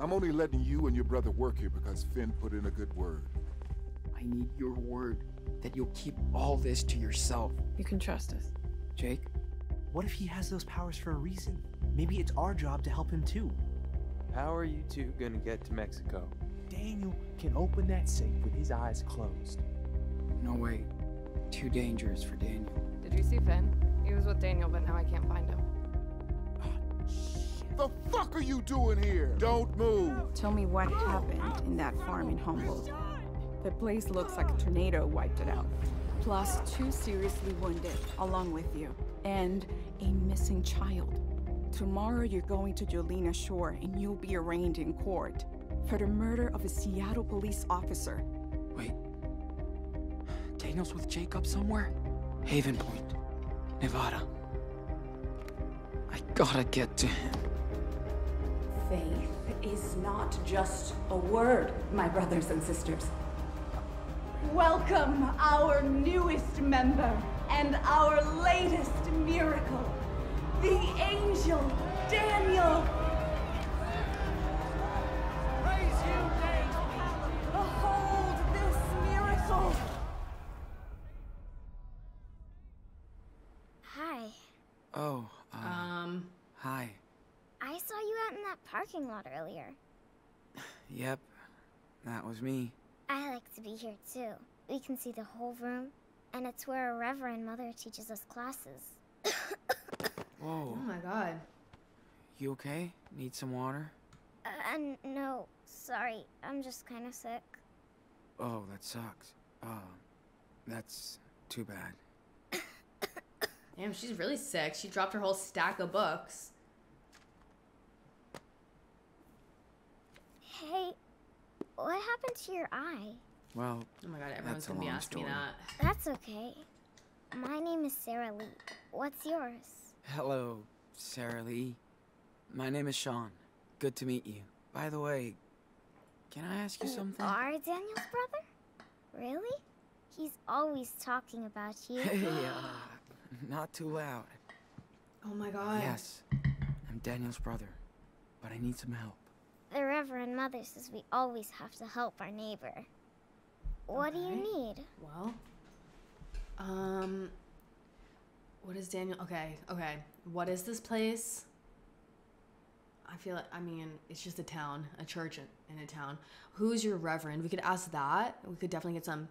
I'm only letting you and your brother work here because Finn put in a good word. I need your word that you'll keep all this to yourself. You can trust us. Jake? What if he has those powers for a reason? Maybe it's our job to help him too. How are you two gonna get to Mexico? Daniel can open that safe with his eyes closed. No way. Too dangerous for Daniel. Did you see Finn? He was with Daniel, but now I can't find him. What the fuck are you doing here? Don't move. Tell me what happened in that farm in Humboldt. The place looks like a tornado wiped it out. Plus two seriously wounded, along with you. And a missing child. Tomorrow you're going to Jolena Shore and you'll be arraigned in court for the murder of a Seattle police officer. Wait. Daniel's with Jacob somewhere? Haven Point, Nevada. I gotta get to him. Faith is not just a word, my brothers and sisters. Welcome our newest member and our latest miracle, the angel Daniel. Parking lot earlier. Yep, that was me. I like to be here too. We can see the whole room, and it's where a Reverend Mother teaches us classes. Whoa, oh my god. you okay? Need some water? Uh, no, sorry. I'm just kind of sick. Oh, that sucks. Oh, that's too bad. Damn, she's really sick. She dropped her whole stack of books. Hey, what happened to your eye? Well, Oh my god, everyone's That's a gonna be long asking me story. that. That's okay. My name is Sarah Lee. What's yours? hello, Sarah Lee. My name is Sean. Good to meet you. By the way, can I ask you You something? are Daniel's brother? Really? He's always talking about you. Hey, uh, not too loud. Oh my god. Yes, I'm Daniel's brother, but I need some help. The Reverend Mother says we always have to help our neighbor. What do you need? Well, um, what is Daniel? Okay, okay. What is this place? I feel like, I mean, it's just a town, a church in, in a town. Who's your reverend? We could ask that. We could definitely get some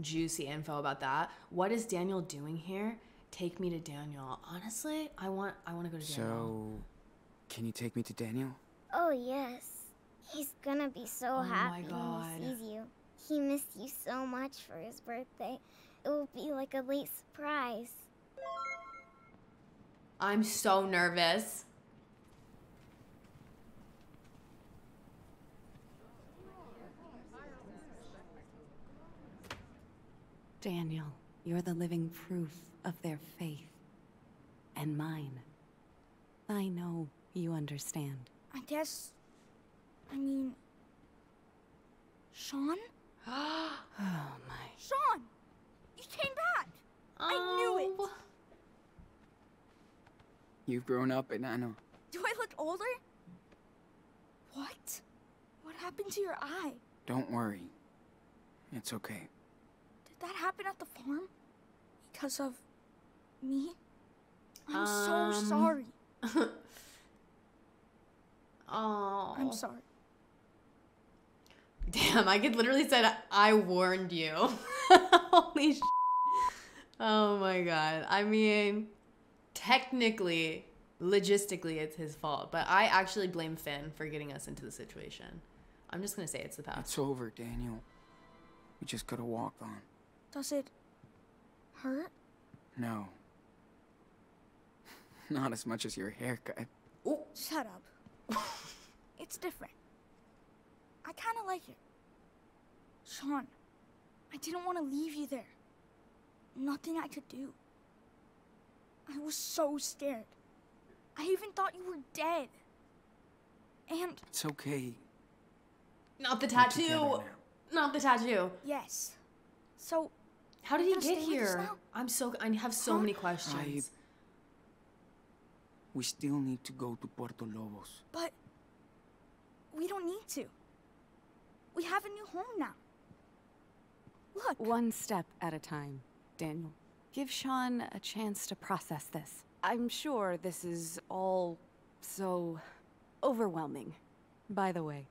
juicy info about that. What is Daniel doing here? Take me to Daniel. Honestly, I want, I want to go to Daniel. So, can you take me to Daniel? Oh, yes. He's gonna be so Oh my happy God. when he sees you. He missed you so much for his birthday. It will be like a late surprise. I'm so nervous. Daniel, you're the living proof of their faith. And mine. I know you understand. I guess. I mean. Sean? Oh my. Sean! You came back! I knew it! Oh. You've grown up, Enano. Do I look older? What? What happened to your eye? Don't worry. It's okay. Did that happen at the farm? Because of me? I'm Um, so sorry. Oh. I'm sorry. Damn, I could literally said I warned you. Holy sh- Oh my god. I mean, technically, logistically, it's his fault, but I actually blame Finn for getting us into the situation. I'm just gonna say it's the past. It's over, Daniel. We just gotta walk on. Does it hurt? No. Not as much as your haircut. Oh, Shut up. It's different. I kind of like it. Sean, I didn't want to leave you there. Nothing I could do. I was so scared. I even thought you were dead. And It's okay. Not the tattoo. Not the tattoo. yes. So, How did you he get stay with us here? I'm so I have so Huh? many questions. We still need to go to Puerto Lobos. but we don't need to. We have a new home now. Look. One step at a time, Daniel. Give Sean a chance to process this. I'm sure this is all so overwhelming. By the way,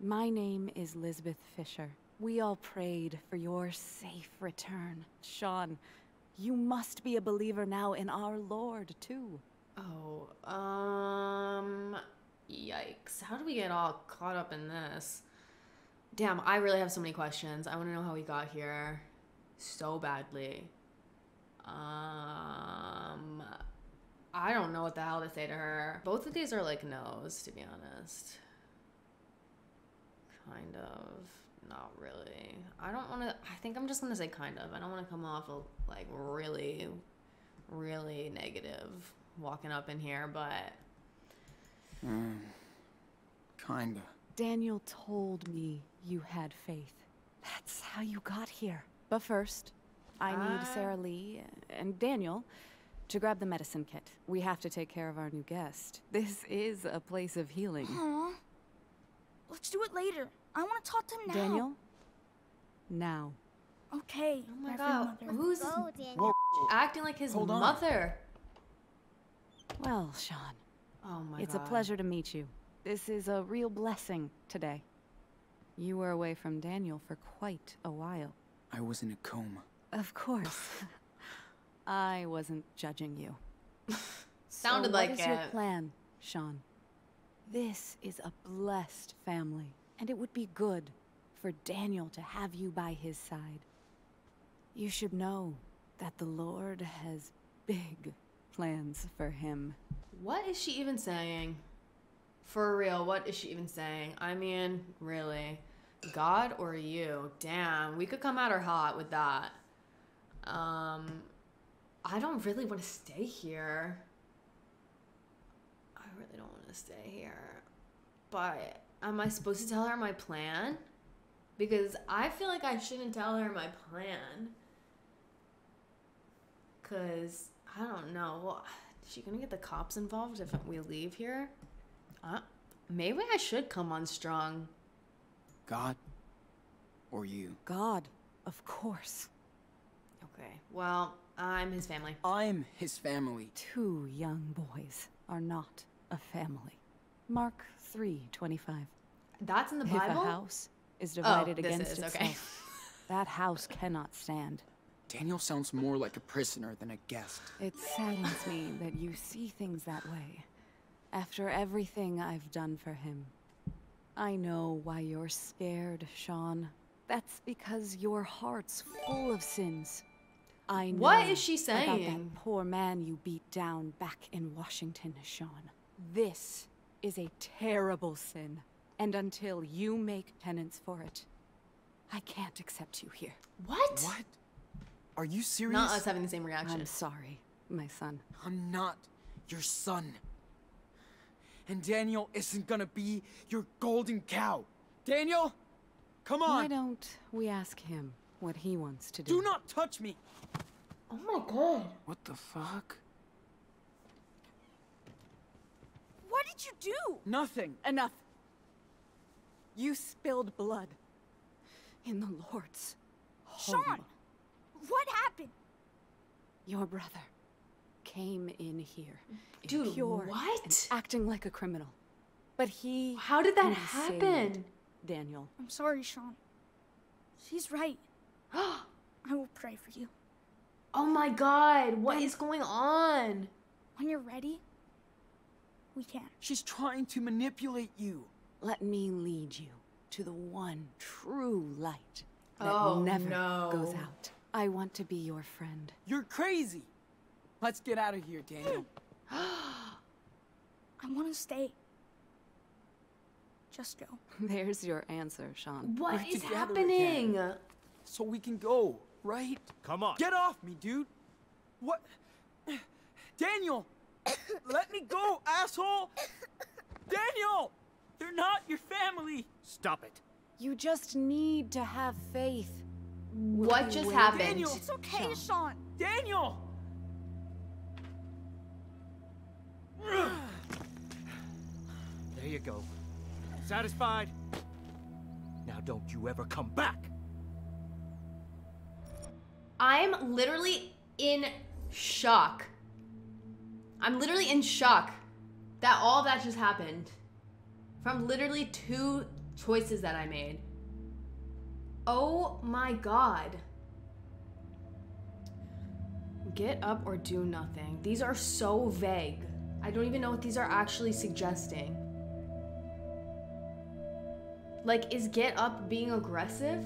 my name is Lisbeth Fisher. We all prayed for your safe return. Sean, you must be a believer now in our Lord, too. Oh, um, yikes. How do we get all caught up in this? Damn, I really have so many questions. I want to know how we got here so badly. Um, I don't know what the hell to say to her. Both of these are like no's, to be honest. Kind of. Not really. I don't want to. I think I'm just going to say kind of. I don't want to come off like really, really negative walking up in here, but. Mm, kinda. Daniel told me you had faith. That's how you got here. But first, I need I- Sarah Lee and Daniel to grab the medicine kit. We have to take care of our new guest. This is a place of healing. Aw. Let's do it later. I want to talk to him now. Daniel, now. Okay. Oh my Reverend god, who's Go, acting like his Hold on. Mother? Well, Sean, Oh my it's god. a pleasure to meet you. This is a real blessing today. You were away from Daniel for quite a while. I was in a coma. Of course. I wasn't judging you. Sounded so like what is your plan, Sean? This is a blessed family, and it would be good for Daniel to have you by his side. You should know that the Lord has big plans for him. What is she even saying? For real, what is she even saying? I mean, really. God or you? Damn, we could come at her hot with that. Um, I don't really want to stay here. I really don't want to stay here. But am I supposed to tell her my plan? Because I feel like I shouldn't tell her my plan. Cause I don't know. Is she gonna get the cops involved if we leave here? Uh, maybe I should come on strong. God or you. God, of course. Okay. Well, I'm his family. I'm his family. Two young boys are not a family. Mark 3:25. That's in the Bible? If a house is divided Oh, against is, itself, okay. that house cannot stand. Daniel sounds more like a prisoner than a guest. It saddens me that you see things that way. After everything I've done for him. I know why you're scared, Sean. That's because your heart's full of sins. I know What is she saying? about that poor man you beat down back in Washington, Sean. This is a terrible sin, and until you make penance for it, I can't accept you here. What? What? Are you serious? Not us having the same reaction. I'm sorry, my son. I'm not your son. And Daniel isn't gonna be your golden cow. Daniel, come on. Why don't we ask him what he wants to do? Do not touch me. Oh my god. What the fuck? What did you do? Nothing. Enough. You spilled blood in the Lord's home. Sean, what happened? Your brother came in here, Dude, impure and what? acting like a criminal. But he How did that happen? Daniel. I'm sorry, Sean. She's right. I will pray for you. Oh my god, what is going on? When you're ready, we can. She's trying to manipulate you. Let me lead you to the one true light that Oh, never no. goes out. I want to be your friend. You're crazy. Let's get out of here, Daniel. I want to stay. Just go. There's your answer, Sean. What We're is happening? again. so we can go, right? Come on. Get off me, dude. What? Daniel! Let me go, asshole! Daniel! They're not your family! Stop it. You just need to have faith. What just happened? Daniel! It's okay, Sean. Daniel! There you go. Satisfied? Now don't you ever come back! I'm literally in shock. I'm literally in shock that all that just happened from literally two choices that I made. Oh my god. Get up or do nothing. These are so vague. I don't even know what these are actually suggesting. Like, is get up being aggressive?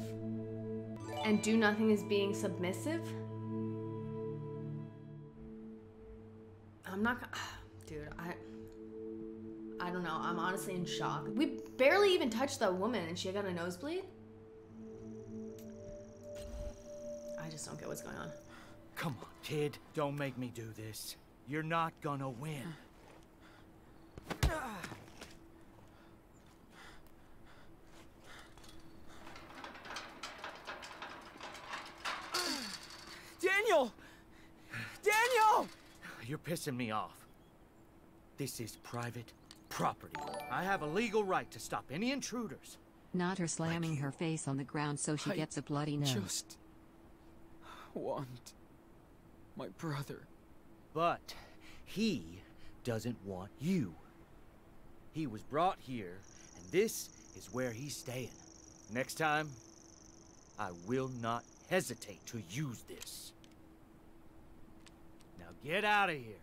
And do nothing is being submissive? I'm not gonna. Dude, I. I don't know. I'm honestly in shock. We barely even touched that woman and she got a nosebleed? Just don't get what's going on. Come on, kid. Don't make me do this. You're not gonna win. Daniel! Daniel! You're pissing me off. This is private property. I have a legal right to stop any intruders. Not her slamming her face on the ground so she I gets a bloody nose. Just want my brother. But he doesn't want you. He was brought here, and this is where he's staying. Next time, I will not hesitate to use this. Now get out of here.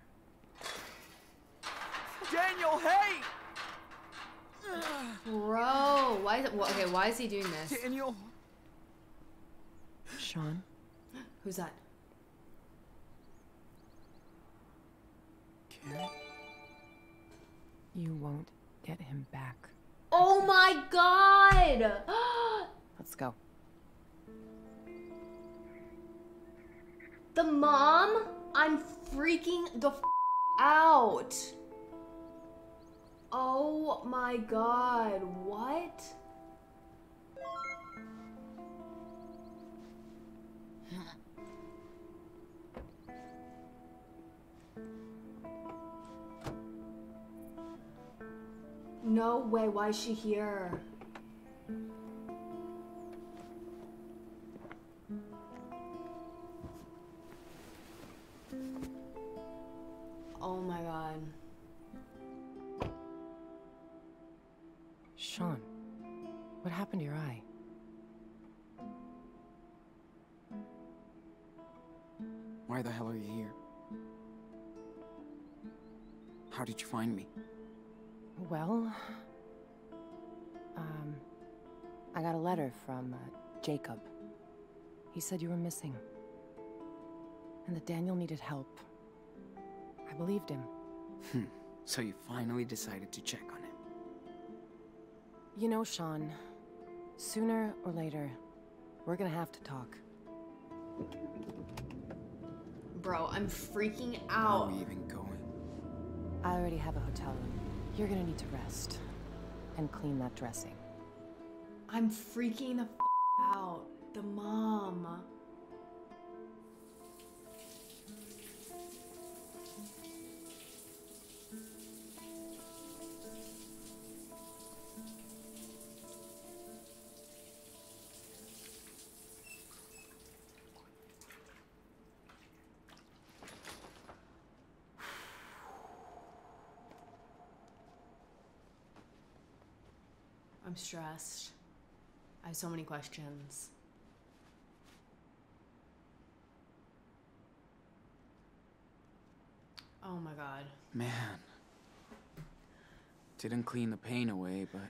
Daniel, hey! Bro, why is it, okay, why is he doing this? Daniel. Sean? Who's that? You won't get him back. Oh my god! Let's go. the mom? I'm freaking the f out. Oh my god, what? No way, why is she here? He said you were missing. And that Daniel needed help. I believed him. Hmm. So you finally decided to check on him. You know, Sean, sooner or later, we're gonna have to talk. Bro, I'm freaking How out. are we even going? I already have a hotel room. You're gonna need to rest and clean that dressing. I'm freaking the f out. The mom. Stressed. I have so many questions. Oh my god. Man. Didn't clean the pain away, but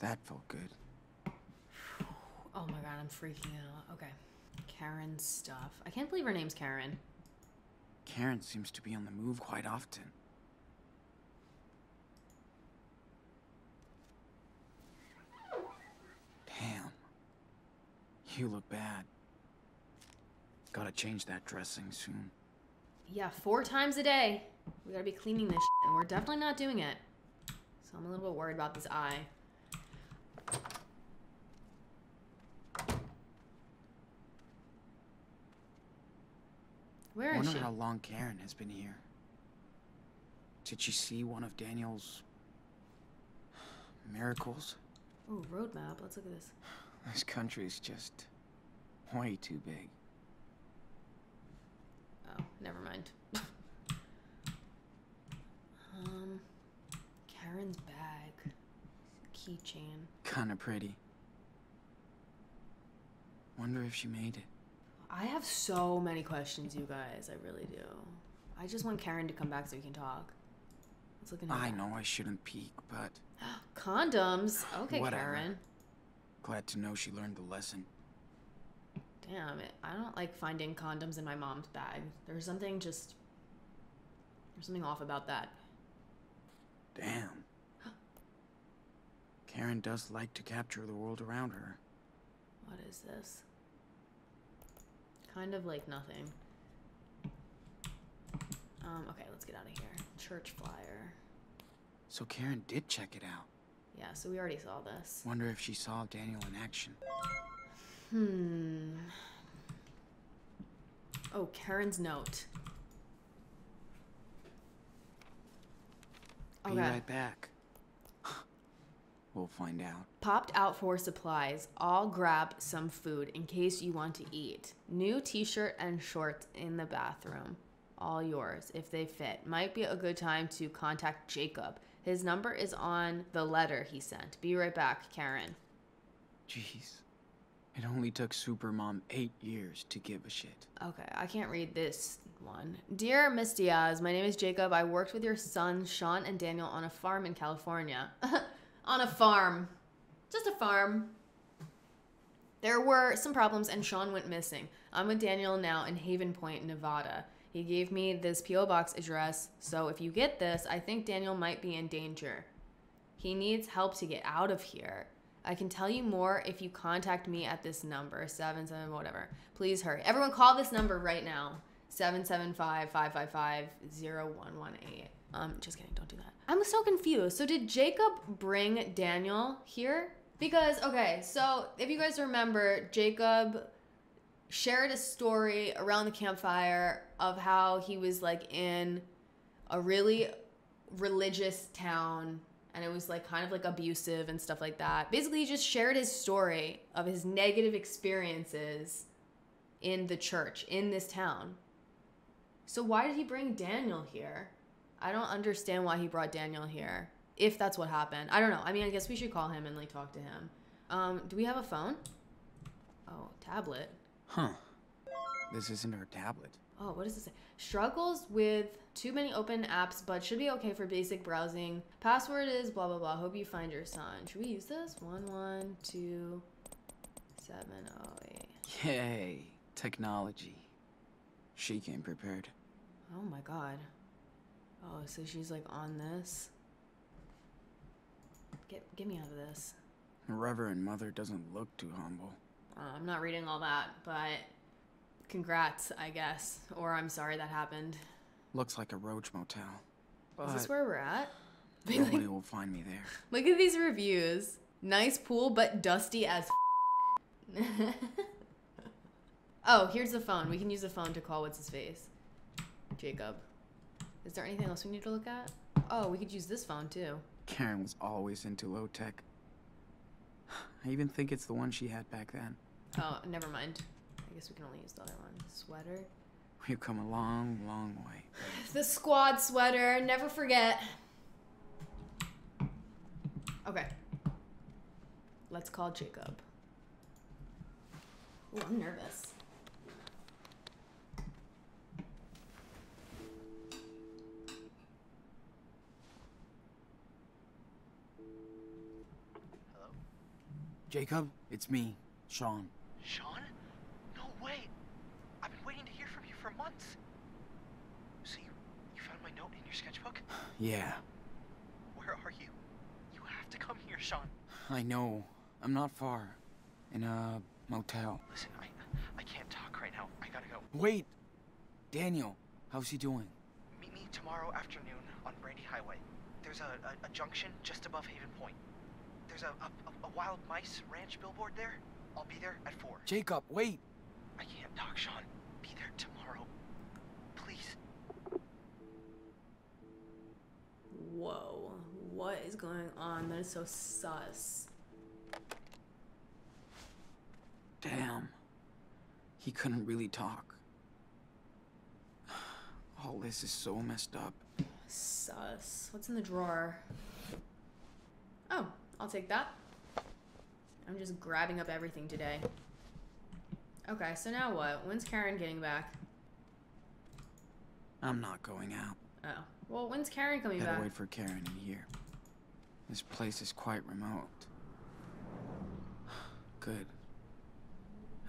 that felt good. Oh my god, I'm freaking out. Okay. Karen's stuff. I can't believe her name's Karen. Karen seems to be on the move quite often. Damn. You look bad. Gotta change that dressing soon. Yeah, four times a day. We gotta be cleaning this shit, and we're definitely not doing it. So I'm a little bit worried about this eye. Where is Wonder she? how long Karen has been here. Did she see one of Daniel's Miracles? Oh, roadmap. Let's look at this. This country's just way too big. Oh, never mind. um, Karen's bag, keychain. Kinda pretty. Wonder if she made it. I have so many questions, you guys. I really do. I just want Karen to come back so we can talk. Let's look I know I shouldn't peek, but Condoms. Okay, Whatever. Karen. Glad to know she learned the lesson. Damn it. I don't like finding condoms in my mom's bag. There's something just. There's something off about that. Damn. Karen does like to capture the world around her. What is this? Kind of like nothing. Um, okay, let's get out of here. Church flyer. So Karen did check it out. Yeah, so we already saw this. Wonder if she saw Daniel in action. Hmm. Oh, Karen's note. Be right back. we'll find out. Popped out for supplies. I'll grab some food in case you want to eat. New t shirt and shorts in the bathroom. All yours if they fit. Might be a good time to contact Jacob. His number is on the letter he sent. Be right back, Karen. Jeez. It only took Supermom eight years to give a shit. Okay, I can't read this one. Dear Miss Diaz, my name is Jacob. I worked with your sons, Sean and Daniel, on a farm in California. on a farm. Just a farm. There were some problems and Sean went missing. I'm with Daniel now in Haven Point, Nevada. He gave me this P.O. Box address, so if you get this, I think Daniel might be in danger. He needs help to get out of here. I can tell you more if you contact me at this number, 77 whatever. Please hurry. Everyone call this number right now. 775-555-0118. Um, just kidding, don't do that. I'm so confused. So did Jacob bring Daniel here? Because, okay, so if you guys remember, Jacob shared a story around the campfire of how he was like in a really religious town and it was like kind of like abusive and stuff like that. Basically, he just shared his story of his negative experiences in the church in this town. So why did he bring Daniel here? I don't understand why he brought Daniel here. If that's what happened. I don't know. I mean, I guess we should call him and like talk to him. Um, do we have a phone? Oh, tablet. Huh. This isn't her tablet. Oh, what does it say? Struggles with too many open apps, but should be okay for basic browsing. Password is blah blah blah. Hope you find your son. Should we use this? One one two seven oh eight. Yay. Technology. She came prepared. Oh my god. Oh, so she's like on this. Get get me out of this. Reverend Mother doesn't look too humble. Uh, I'm not reading all that, but congrats, I guess. Or I'm sorry that happened. Looks like a roach motel. Is this But where we're at? nobody will find me there. Look at these reviews. Nice pool, but dusty as. F- oh, here's the phone. We can use the phone to call what's his face. Jacob. Is there anything else we need to look at? Oh, we could use this phone too. Karen was always into low tech. I even think it's the one she had back then. Oh, never mind. I guess we can only use the other one. Sweater. We've come a long, long way. The squad sweater. Never forget. Okay. Let's call Jacob. Ooh, I'm nervous. Jacob, it's me, Sean. Sean? No way. I've been waiting to hear from you for months. So you, you found my note in your sketchbook? Yeah, Where are you? You have to come here, Sean. I know. I'm not far. In a motel. Listen, I, I can't talk right now. I gotta go. Wait! Daniel, how's he doing? Meet me tomorrow afternoon on Brandy Highway. There's a, a, a junction just above Haven Point. There's a, a, a- a wild mice ranch billboard there. I'll be there at 4. Jacob, wait! I can't talk, Sean. Be there tomorrow. Please. Whoa. What is going on? That is so sus. Damn. He couldn't really talk. All this is so messed up. Sus. What's in the drawer? Oh, I'll take that. I'm just grabbing up everything today. Okay, so now what? When's Karen getting back? I'm not going out. Oh. Well, when's Karen coming Gotta back? wait for Karen in here. This place is quite remote. Good.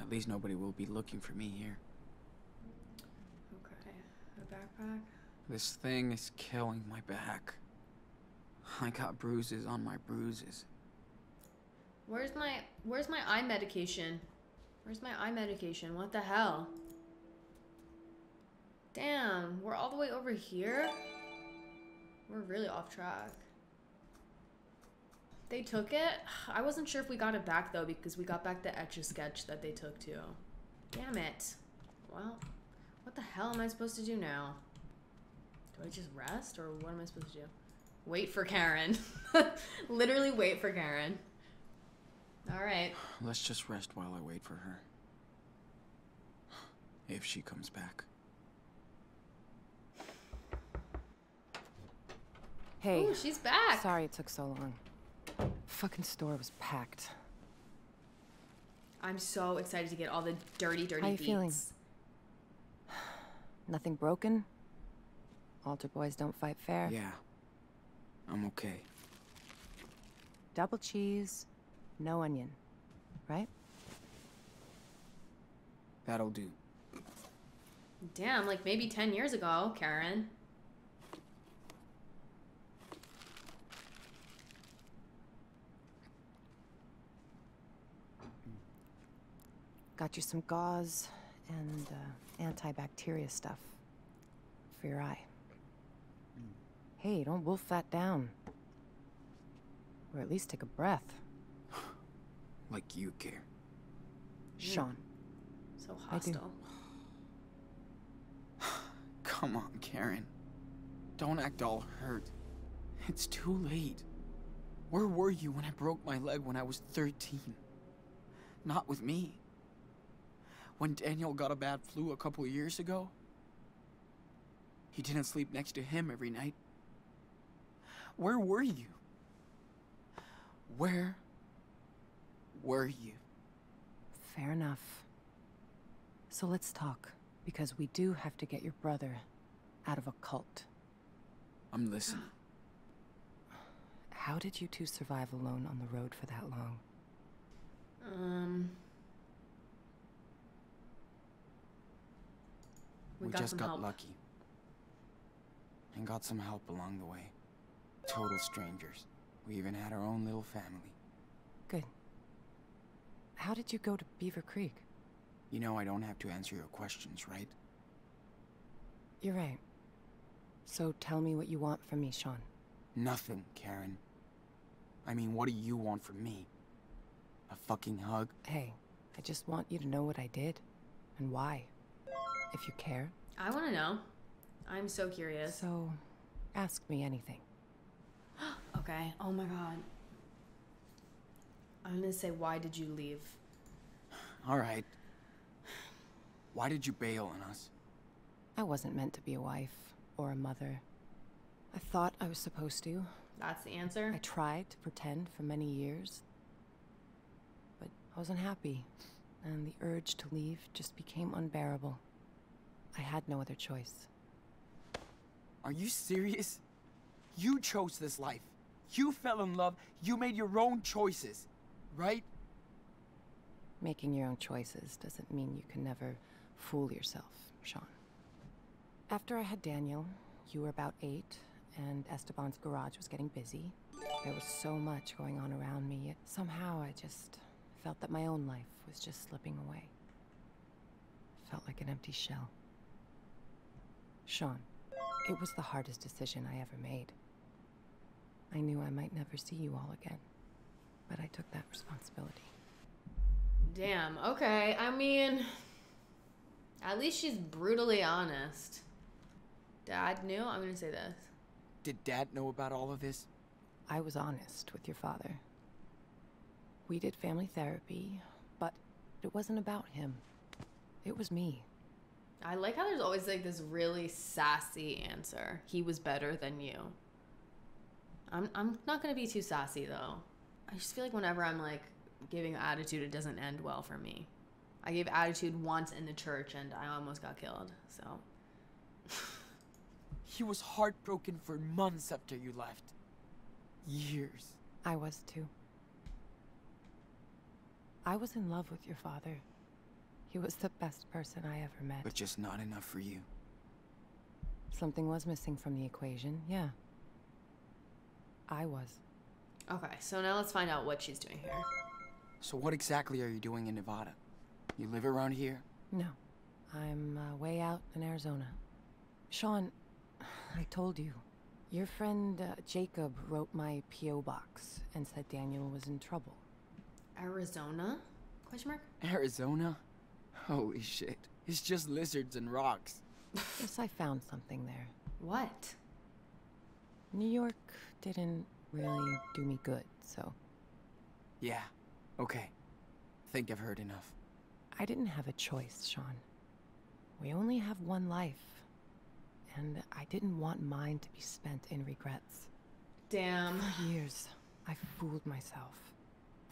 At least nobody will be looking for me here. Okay. A backpack? This thing is killing my back. I got bruises on my bruises. Where's my where's my eye medication? Where's my eye medication? What the hell? Damn, we're all the way over here? We're really off track. They took it? I wasn't sure if we got it back though because we got back the etch a sketch that they took too. Damn it. Well, what the hell am I supposed to do now? Do I just rest or what am I supposed to do? Wait for Karen. Literally wait for Karen. All right. Let's just rest while I wait for her. If she comes back. Hey. Ooh, she's back. Sorry it took so long. Fucking store was packed. I'm so excited to get all the dirty, dirty How you beats. feeling? Nothing broken? Altar boys don't fight fair? Yeah. I'm okay. Double cheese, no onion. Right? That'll do. Damn, like maybe 10 years ago, Karen. Got you some gauze and uh, antibacteria stuff for your eye. Hey, don't wolf that down. Or at least take a breath. Like you care. Sean. So hostile. Come on, Karen. Don't act all hurt. It's too late. Where were you when I broke my leg when I was 13? Not with me. When Daniel got a bad flu a couple years ago, he didn't sleep next to him every night. Where were you? Where were you? Fair enough. So let's talk, because we do have to get your brother out of a cult. I'm listening. How did you two survive alone on the road for that long? Um. We, We, got just some got help. lucky. And got some help along the way. Total strangers. We even had our own little family. Good. How did you go to Beaver Creek? You know I don't have to answer your questions, right? You're right. So tell me what you want from me, Sean. Nothing, Karen. I mean, what do you want from me? A fucking hug? Hey, I just want you to know what I did and why. If you care. I want to know. I'm so curious. So, ask me anything. Okay. Oh my god. I'm gonna say, why did you leave? Alright. Why did you bail on us? I wasn't meant to be a wife or a mother. I thought I was supposed to. That's the answer. I tried to pretend for many years. But I wasn't happy, and the urge to leave just became unbearable. I had no other choice. Are you serious? You chose this life. You fell in love. You made your own choices, right? Making your own choices doesn't mean you can never fool yourself, Sean. After I had Daniel, you were about eight, and Esteban's garage was getting busy. There was so much going on around me, yet somehow I just felt that my own life was just slipping away. Felt like an empty shell. Sean, it was the hardest decision I ever made. I knew I might never see you all again, but I took that responsibility. Damn. Okay. I mean, at least she's brutally honest. Dad knew. I'm gonna say this. Did Dad know about all of this? I was honest with your father. We did family therapy, but it wasn't about him. It was me. I like how there's always like this really sassy answer. He was better than you. I'm I'm not gonna be too sassy though. I just feel like whenever I'm like giving attitude, it doesn't end well for me. I gave attitude once in the church and I almost got killed. So He was heartbroken for months after you left. Years. I was too. I was in love with your father. He was the best person I ever met. But just not enough for you. Something was missing from the equation, yeah. I was. Okay, so now let's find out what she's doing here. So what exactly are you doing in Nevada? You live around here? No. I'm uh, way out in Arizona. Sean, I told you. Your friend uh, Jacob wrote my P.O. box and said Daniel was in trouble. Arizona? Question mark? Arizona? Holy shit. It's just lizards and rocks. Guess I found something there. What? New York didn't really do me good, so Yeah. Okay. Think I've heard enough. I didn't have a choice, Sean. We only have one life, and I didn't want mine to be spent in regrets. Damn. For years, I fooled myself,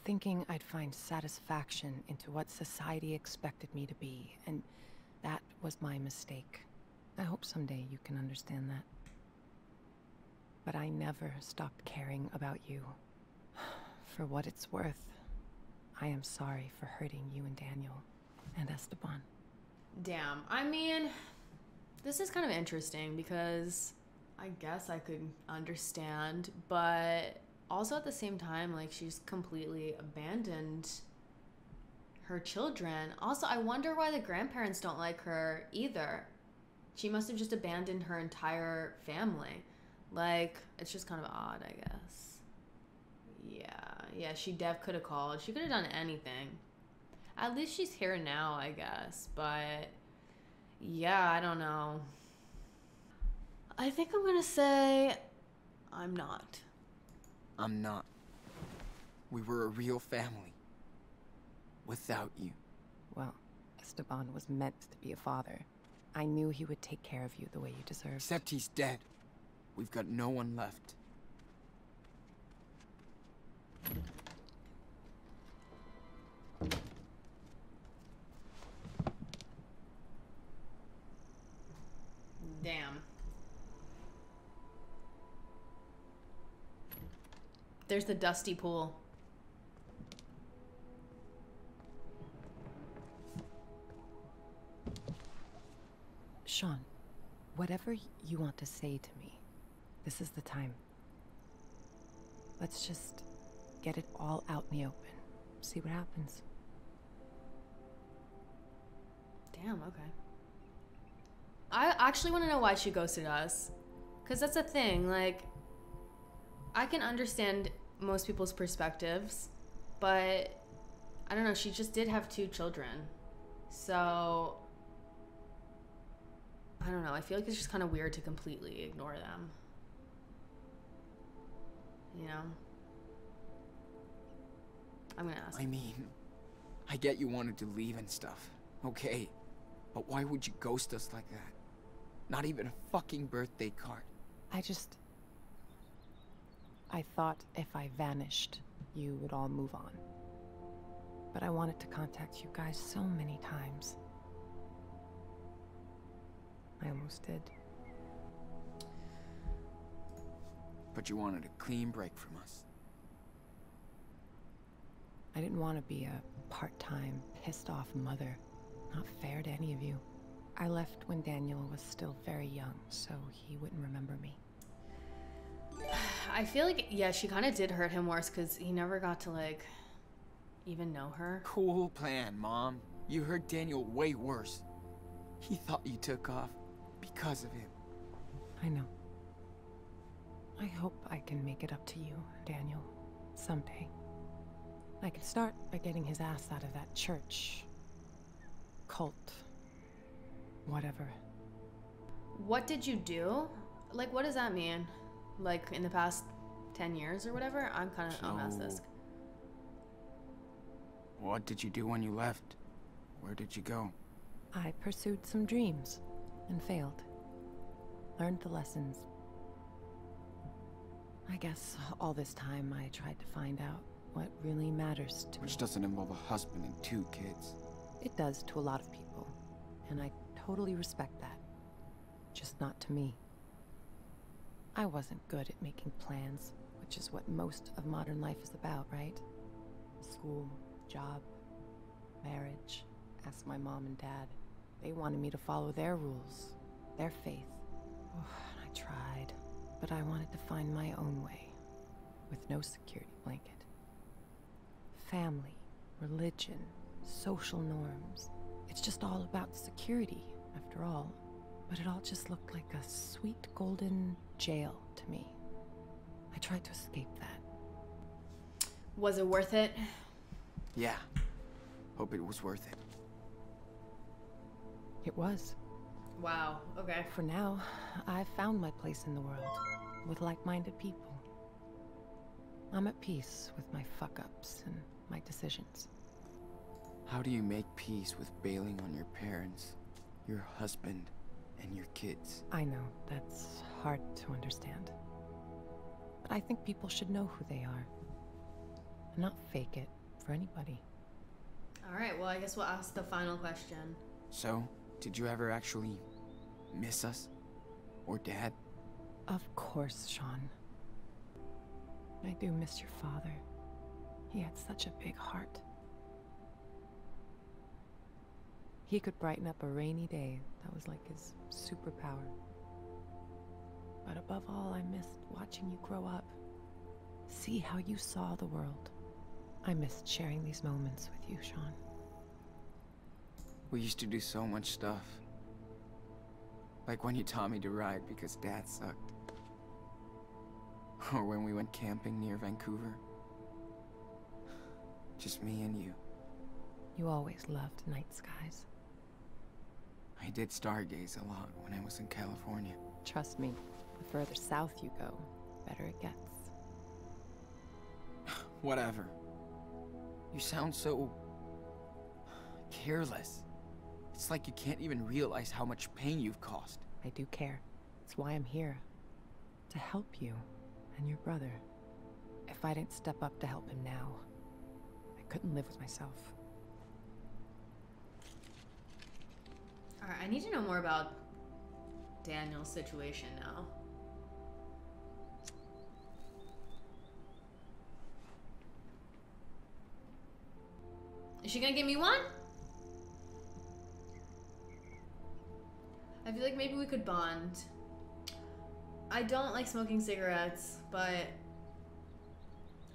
thinking I'd find satisfaction into what society expected me to be, and that was my mistake. I hope someday you can understand that. But I never stopped caring about you. For what it's worth, I am sorry for hurting you and Daniel and Esteban. Damn. I mean, this is kind of interesting because I guess I could understand, but also at the same time, like, she's completely abandoned her children. Also, I wonder why the grandparents don't like her either. She must have just abandoned her entire family. Like, it's just kind of odd, I guess. Yeah, yeah, she dev could have called. She could have done anything. At least she's here now, I guess. But yeah, I don't know. I think I'm gonna say I'm not. I'm not. We were a real family. Without you. Well, Esteban was meant to be a father. I knew he would take care of you the way you deserved. Except he's dead. We've got no one left. Damn. There's the dusty pool. Sean, whatever you want to say to me, this is the time. Let's just get it all out in the open. See what happens. Damn, okay. I actually want to know why she ghosted us. Because that's a thing. Like, I can understand most people's perspectives, but I don't know. She just did have two children. So, I don't know. I feel like it's just kind of weird to completely ignore them. You know? I'm gonna ask. I mean, I get you wanted to leave and stuff. Okay. But why would you ghost us like that? Not even a fucking birthday card. I just. I thought if I vanished, you would all move on. But I wanted to contact you guys so many times. I almost did. But you wanted a clean break from us. I didn't want to be a part time, pissed off mother. Not fair to any of you. I left when Daniel was still very young, so he wouldn't remember me. I feel like, yeah, she kind of did hurt him worse because he never got to, like, even know her. Cool plan, Mom. You hurt Daniel way worse. He thought you took off because of him. I know. I hope I can make it up to you, Daniel, someday. I can start by getting his ass out of that church. Cult. Whatever. What did you do? Like, what does that mean? Like, in the past 10 years or whatever. I'm kind of a mess this. So- What did you do when you left? Where did you go? I pursued some dreams and failed. Learned the lessons. I guess all this time I tried to find out what really matters to Which me. doesn't involve a husband and two kids. It does to a lot of people, and I totally respect that. Just not to me. I wasn't good at making plans, which is what most of modern life is about, right? School, job, marriage. Ask my mom and dad. They wanted me to follow their rules, their faith. Oh, I tried, but I wanted to find my own way, with no security blanket. Family, religion, social norms. It's just all about security, after all. But it all just looked like a sweet golden jail to me. I tried to escape that. Was it worth it? Yeah. Hope it was worth it. It was. Wow. Okay. For now, I've found my place in the world with like minded people. I'm at peace with my fuck ups and my decisions. How do you make peace with bailing on your parents, your husband, and your kids? I know that's hard to understand. But I think people should know who they are and not fake it for anybody. All right. Well, I guess we'll ask the final question. So, did you ever actually miss us? Or dad? Of course, Sean. I do miss your father. He had such a big heart. He could brighten up a rainy day. That was like his superpower. But above all, I missed watching you grow up. See how you saw the world. I missed sharing these moments with you, Sean. We used to do so much stuff. Like when you taught me to ride because dad sucked. Or when we went camping near Vancouver. Just me and you. You always loved night skies. I did stargaze a lot when I was in California. Trust me, the further south you go, the better it gets. Whatever. You sound so... careless. It's like you can't even realize how much pain you've caused. I do care. It's why I'm here. To help you and your brother. If I didn't step up to help him now, I couldn't live with myself. All right. I need to know more about Daniel's situation now. Is she gonna give me one? I feel like maybe we could bond. I don't like smoking cigarettes, but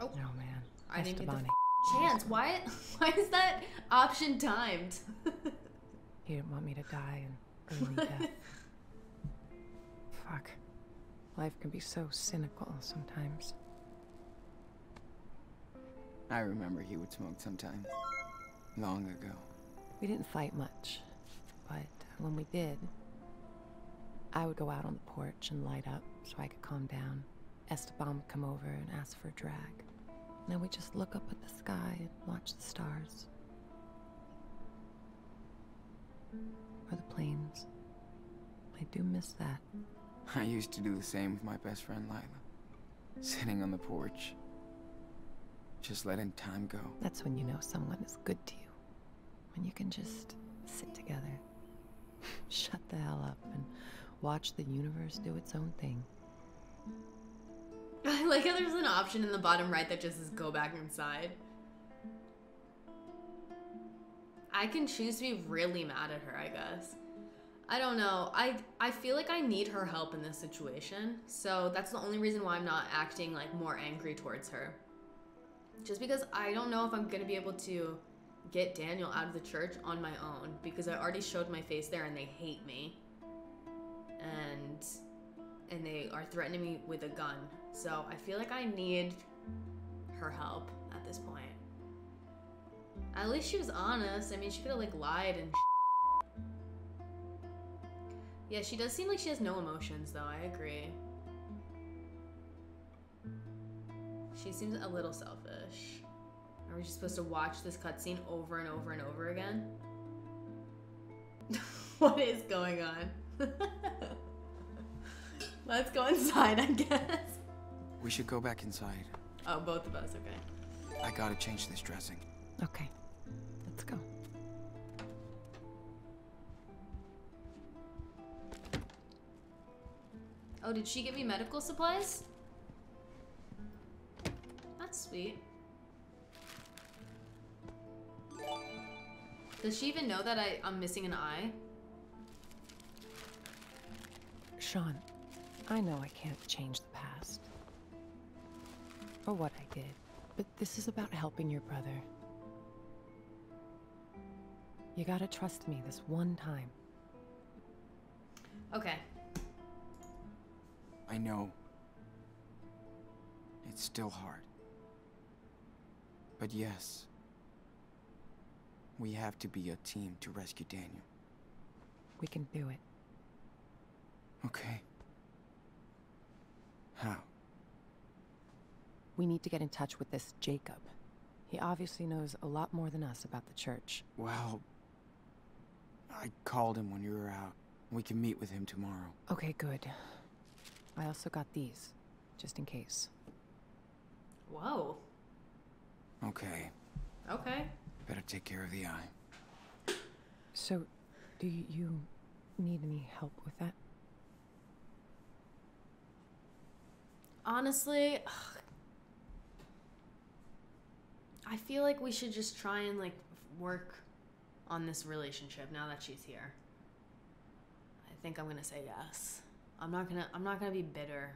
oh No, man. I didn't get the chance. Why? Why is that option timed? He didn't want me to die an early death. Fuck. Life can be so cynical sometimes. I remember he would smoke sometimes. Long ago. We didn't fight much, but when we did, I would go out on the porch and light up so I could calm down. Esteban would come over and ask for a drag. Then we'd just look up at the sky and watch the stars. Or the planes. I do miss that. I used to do the same with my best friend Lyla. Sitting on the porch. Just letting time go. That's when you know someone is good to you. When you can just sit together, shut the hell up, and watch the universe do its own thing. I like how there's an option in the bottom right that just says go back inside. I can choose to be really mad at her, I guess. I don't know. I I feel like I need her help in this situation. So that's the only reason why I'm not acting like more angry towards her. Just because I don't know if I'm going to be able to get Daniel out of the church on my own because I already showed my face there and they hate me. And and they are threatening me with a gun. So I feel like I need her help at this point. At least she was honest. I mean, she could have like lied and. Yeah, she does seem like she has no emotions, though. I agree. She seems a little selfish. Are we just supposed to watch this cutscene over and over and over again? what is going on? Let's go inside, I guess. We should go back inside. Oh, both of us, okay. I gotta change this dressing. Okay, let's go. Oh, did she give me medical supplies? That's sweet. Does she even know that I, I'm missing an eye? Sean, I know I can't change the past. Or what I did, but this is about helping your brother. You gotta trust me this one time. Okay. I know. It's still hard. But yes, we have to be a team to rescue Daniel. We can do it. Okay. How? We need to get in touch with this Jacob. He obviously knows a lot more than us about the church. Well, I called him when you were out. We can meet with him tomorrow. Okay, good. I also got these, just in case. Whoa. Okay. Okay. Better take care of the eye. So, do you need any help with that? Honestly, ugh, I feel like we should just try and like work on this relationship now that she's here. I think I'm gonna say yes. I'm not gonna. I'm not gonna be bitter.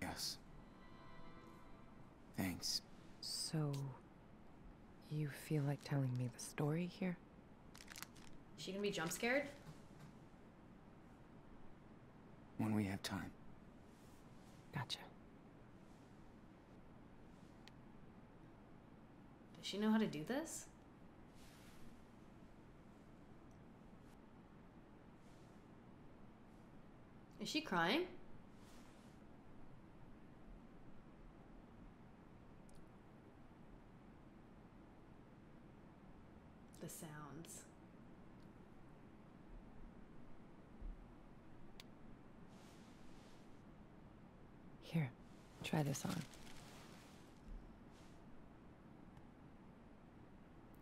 Yes. Thanks. So, you feel like telling me the story here? Is she gonna be jump scared? When we have time. Gotcha. Does she know how to do this? Is she crying? The sounds. Here, try this on.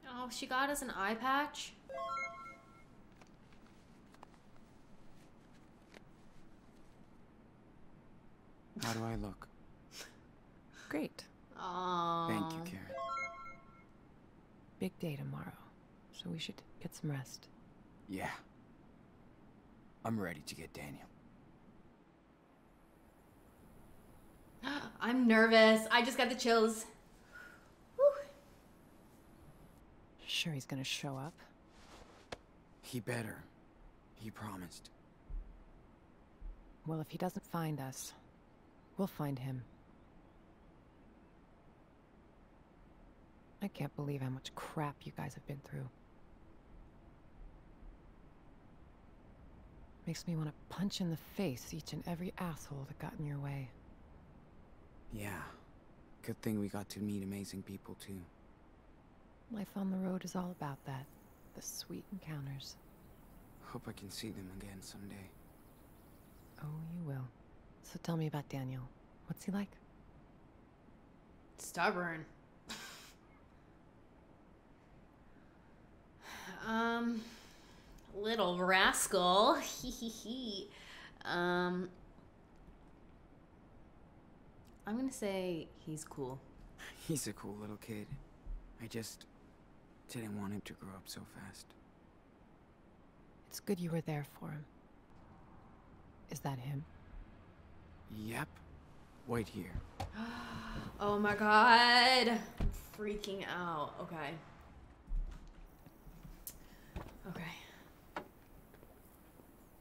Oh, she got us an eye patch? How do I look? Great. Aww. Thank you, Karen. Big day tomorrow, so we should get some rest. Yeah. I'm ready to get Daniel. I'm nervous. I just got the chills. Sure he's gonna show up? He better. He promised. Well, if he doesn't find us, we'll find him. I can't believe how much crap you guys have been through. Makes me want to punch in the face each and every asshole that got in your way. Yeah. Good thing we got to meet amazing people, too. Life on the road is all about that. The sweet encounters. Hope I can see them again someday. Oh, you will. So tell me about Daniel. What's he like? Stubborn. um, little rascal. Hee hee hee. Um, I'm gonna say he's cool. He's a cool little kid. I just didn't want him to grow up so fast. It's good you were there for him. Is that him? Yep. Wait here. Oh my god. I'm freaking out. Okay. Okay.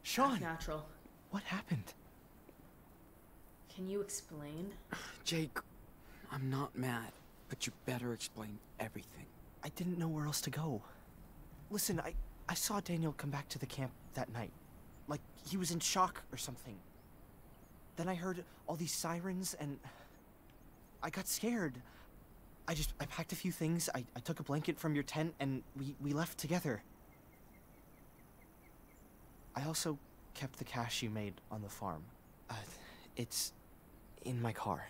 Sean! Act natural. What happened? Can you explain? Jake, I'm not mad, but you better explain everything. I didn't know where else to go. Listen, I, I saw Daniel come back to the camp that night. Like he was in shock or something. Then I heard all these sirens and I got scared. I just, I packed a few things, I, I took a blanket from your tent, and we, we left together. I also kept the cash you made on the farm. Uh, it's in my car.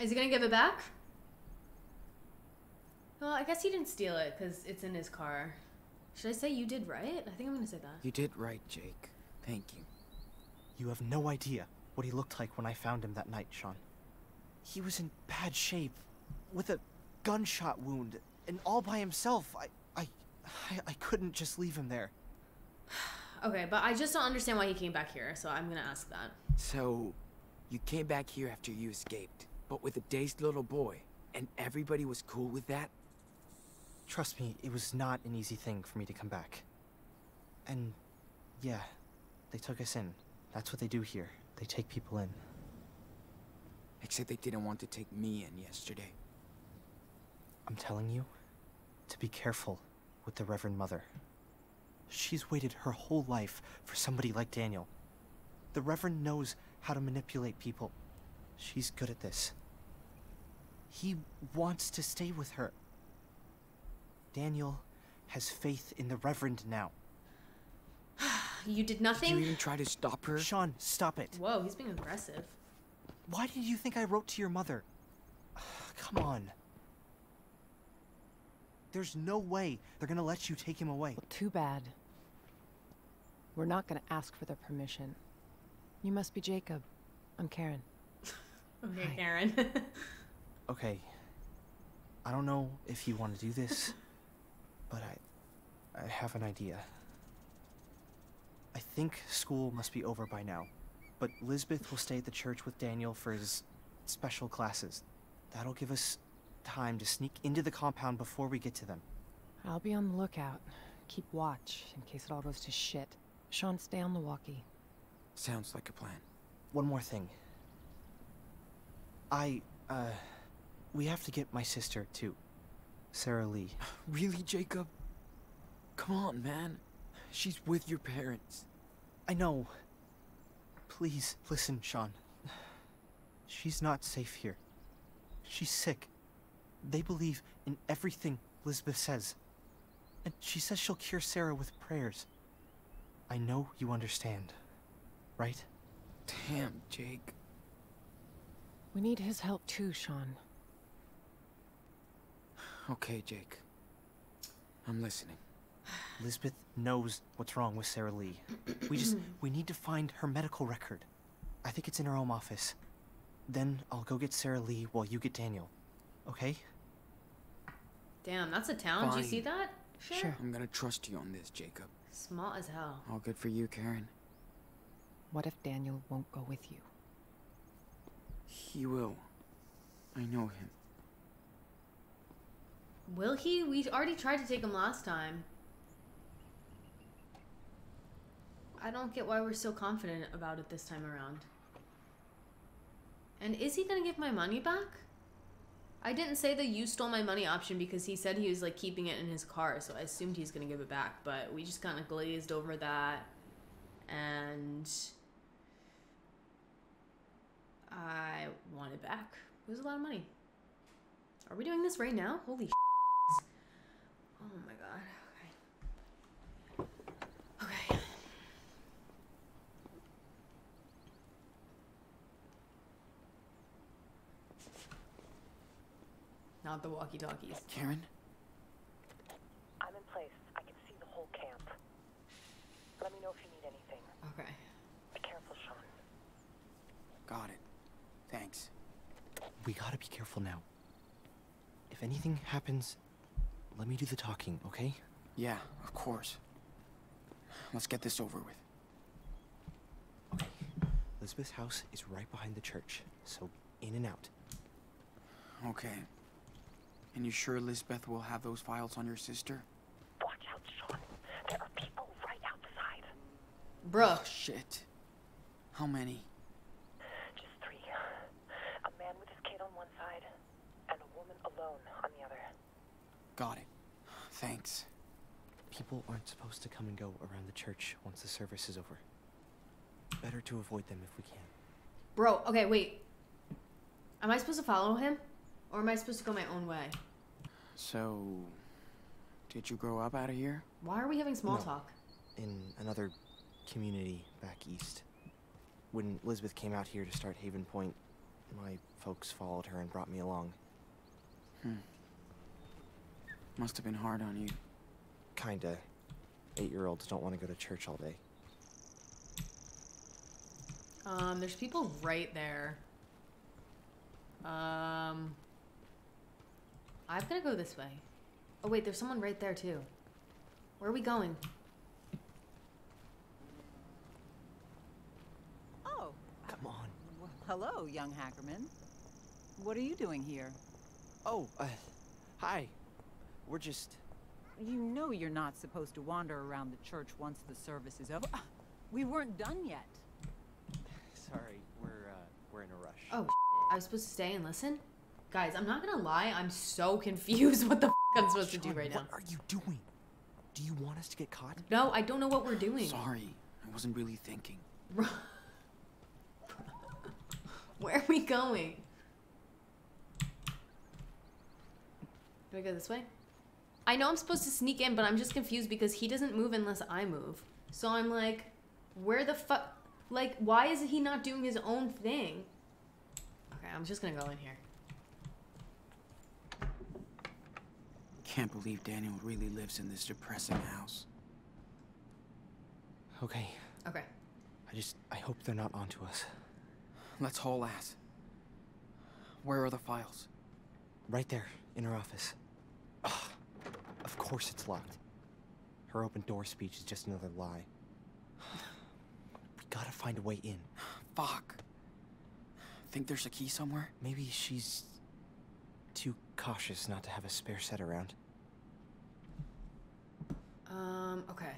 Is he gonna give it back? Well, I guess he didn't steal it because it's in his car. Should I say you did right? I think I'm gonna say that. You did right, Jake. Thank you. You have no idea what he looked like when I found him that night, Sean. He was in bad shape, with a gunshot wound, and all by himself. I, I, I, I couldn't just leave him there. Okay, but I just don't understand why he came back here, so I'm gonna ask that. So, you came back here after you escaped, but with a dazed little boy, and everybody was cool with that? Trust me, it was not an easy thing for me to come back. And, yeah, they took us in. That's what they do here. They take people in. Except they didn't want to take me in yesterday. I'm telling you to be careful with the Reverend Mother. She's waited her whole life for somebody like Daniel. The Reverend knows how to manipulate people. She's good at this. He wants to stay with her. Daniel has faith in the Reverend now. You did nothing? Did you even try to stop her? Sean, stop it. Whoa, he's being aggressive. Why did you think I wrote to your mother? Come on. There's no way they're gonna let you take him away. Too bad. We're not gonna ask for their permission. You must be Jacob. I'm Karen. Okay, Karen. Okay. I don't know if you want to do this, but I I have an idea. I think school must be over by now, but Lisbeth will stay at the church with Daniel for his special classes. That'll give us time to sneak into the compound before we get to them. I'll be on the lookout. Keep watch in case it all goes to shit. Sean, stay on the walkie. Sounds like a plan. One more thing. I, uh, we have to get my sister, too. Sarah Lee. Really, Jacob? Come on, man. She's with your parents. I know. Please, listen, Sean. She's not safe here. She's sick. They believe in everything Lisbeth says. And she says she'll cure Sarah with prayers. I know you understand, right? Damn, Jake. We need his help too, Sean. Okay, Jake. I'm listening. Lisbeth knows what's wrong with Sarah Lee. We just, we need to find her medical record. I think it's in her home office. Then I'll go get Sarah Lee while you get Daniel. Okay? Damn, that's a town. Did you see that? Sure. I'm gonna trust you on this, Jacob. Small as hell. All good for you, Karen. What if Daniel won't go with you? He will. I know him. Will he? We already tried to take him last time. I don't get why we're so confident about it this time around. And is he gonna give my money back? I didn't say the you stole my money option because he said he was like keeping it in his car, so I assumed he's gonna give it back, but we just kind of glazed over that. And I want it back. It was a lot of money. Are we doing this right now? Holy Oh my Not the walkie talkies. Karen? I'm in place. I can see the whole camp. Let me know if you need anything. Okay. Be careful, Sean. Got it. Thanks. We gotta be careful now. If anything happens, let me do the talking, okay? Yeah, of course. Let's get this over with. Okay. Elizabeth's house is right behind the church, so in and out. Okay. And you sure Lisbeth will have those files on your sister? Watch out, Sean. There are people right outside. Bruh. Oh, shit. How many? Just three. A man with his kid on one side, and a woman alone on the other. Got it. Thanks. People aren't supposed to come and go around the church once the service is over. Better to avoid them if we can. Bro, okay, wait. Am I supposed to follow him? Or am I supposed to go my own way? So, did you grow up out of here? Why are we having small No. talk? In another community back east. When Elizabeth came out here to start Haven Point, my folks followed her and brought me along. Hmm. Must have been hard on you. Kinda. Eight year olds don't want to go to church all day. Um, there's people right there. Um, I'm gonna go this way. Oh wait, there's someone right there too. Where are we going? Oh. Come on. Well, hello, young Hackerman. What are you doing here? Oh, uh, hi. We're just. You know you're not supposed to wander around the church once the service is over. We weren't done yet. Sorry, we're, uh, we're in a rush. Oh, I was supposed to stay and listen? Guys, I'm not gonna lie, I'm so confused what the f I'm supposed to do Sean, right now. What are you doing? Do you want us to get caught? No, I don't know what we're doing. Sorry, I wasn't really thinking. Where are we going? Do I go this way? I know I'm supposed to sneak in, but I'm just confused because he doesn't move unless I move. So I'm like, where the fuck? Like, why is he not doing his own thing? Okay, I'm just gonna go in here. I can't believe Daniel really lives in this depressing house. Okay. Okay. I just. I hope they're not onto us. Let's haul ass. Where are the files? Right there, in her office. Ugh, of course it's locked. Her open door speech is just another lie. We gotta find a way in. Fuck. Think there's a key somewhere? Maybe she's too cautious not to have a spare set around. Um, okay.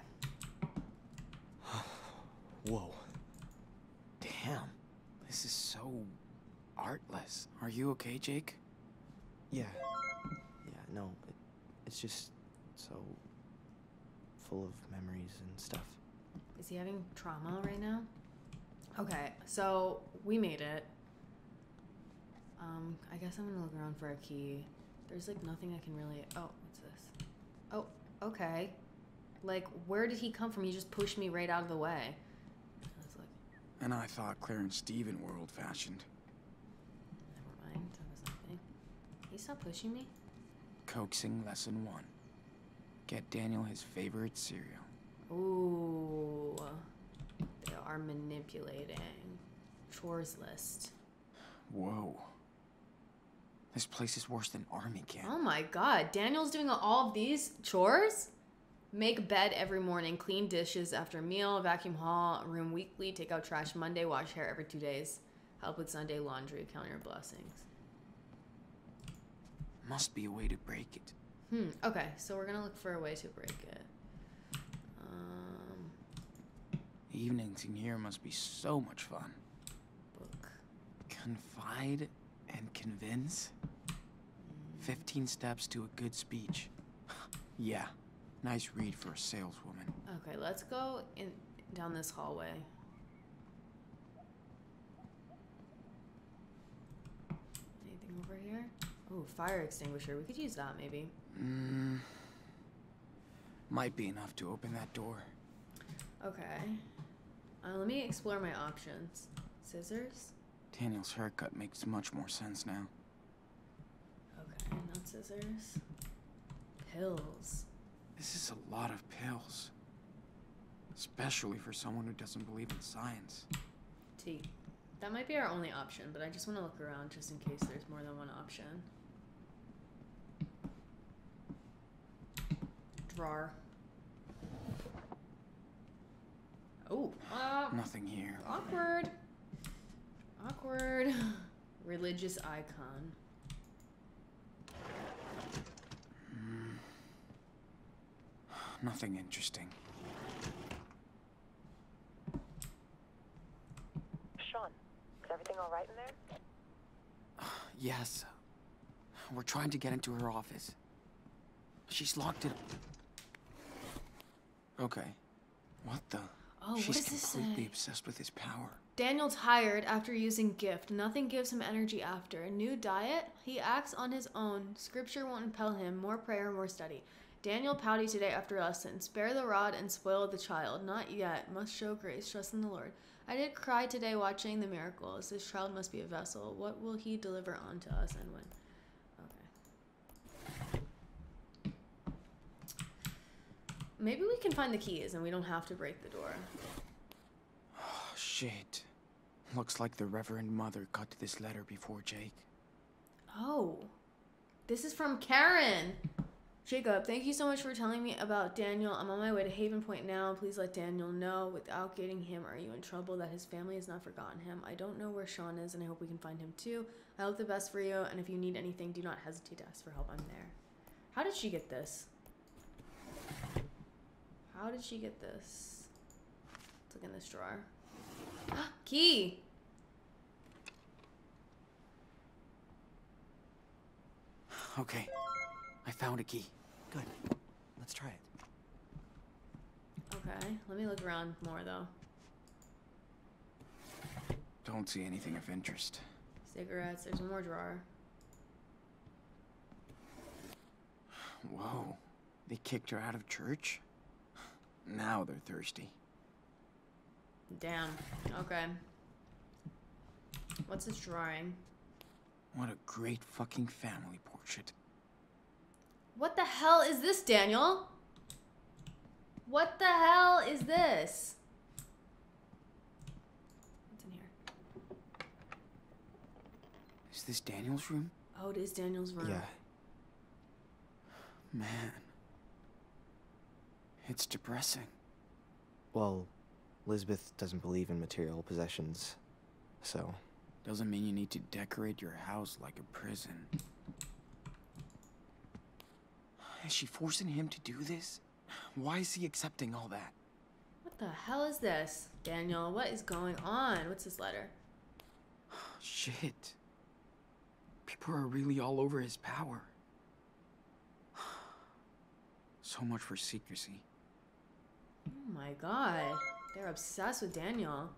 Whoa. Damn. This is so artless. Are you okay, Jake? Yeah. Yeah, no, it, it's just so full of memories and stuff. Is he having trauma right now? Okay, so we made it. Um, I guess I'm gonna look around for a key. There's like nothing I can really. Oh, what's this? Oh, okay. Like, where did he come from? He just pushed me right out of the way. Let's look. And I thought Claire and Stephen were old fashioned. Never mind. That was nothing. Can you stop pushing me? Coaxing lesson one. Get Daniel his favorite cereal. Ooh. They are manipulating. Chores list. Whoa. This place is worse than army camp. Oh my god, Daniel's doing all of these chores? Make bed every morning, clean dishes after meal, vacuum hall, room weekly, take out trash Monday, wash hair every two days, help with Sunday laundry, count your blessings. Must be a way to break it. Hmm, okay, so we're gonna look for a way to break it. Um, Evenings in here must be so much fun. book. Confide and convince? 15 steps to a good speech. yeah, nice read for a saleswoman. Okay, let's go in down this hallway. Anything over here? Ooh, fire extinguisher. We could use that maybe. Mm, might be enough to open that door. Okay. Uh, let me explore my options. Scissors? Daniel's haircut makes much more sense now. Okay, not scissors. Pills. This is a lot of pills. Especially for someone who doesn't believe in science. Tea. That might be our only option, but I just want to look around just in case there's more than one option. Drawer. Oh, uh, Nothing here. awkward. Awkward. Religious icon. Nothing interesting. Sean, is everything all right in there? Yes. We're trying to get into her office. She's locked it. Okay. What the? Oh, what She's does this completely obsessed with his power. Daniel tired after using gift. Nothing gives him energy after. A new diet? He acts on his own. Scripture won't impel him. More prayer, more study. Daniel pouty today after lesson. Spare the rod and spoil the child. Not yet. Must show grace. Trust in the Lord. I did cry today watching the miracles. This child must be a vessel. What will he deliver unto us and when? Okay. Maybe we can find the keys and we don't have to break the door. Oh, shit. Looks like the Reverend Mother got this letter before Jake. Oh, this is from Karen. Jacob, thank you so much for telling me about Daniel. I'm on my way to Haven Point now. Please let Daniel know. Without getting him, are you in trouble that his family has not forgotten him? I don't know where Sean is, and I hope we can find him too. I hope the best for you, and if you need anything, do not hesitate to ask for help. I'm there. How did she get this? How did she get this? Let's look in this drawer. Ah, key! Okay, I found a key. Good. Let's try it. Okay, let me look around more though. Don't see anything of interest. Cigarettes, there's one more drawer. Whoa, they kicked her out of church? Now they're thirsty. Damn. Okay. What's this drawing? What a great fucking family portrait. What the hell is this, Daniel? What the hell is this? What's in here? Is this Daniel's room? Oh, it is Daniel's room. Yeah. Man. It's depressing. Well, Lisbeth doesn't believe in material possessions, so. Doesn't mean you need to decorate your house like a prison. Is she forcing him to do this? Why is he accepting all that? What the hell is this? Daniel, what is going on? What's this letter? Shit. People are really all over his power. So much for secrecy. Oh my god. They're obsessed with Daniel.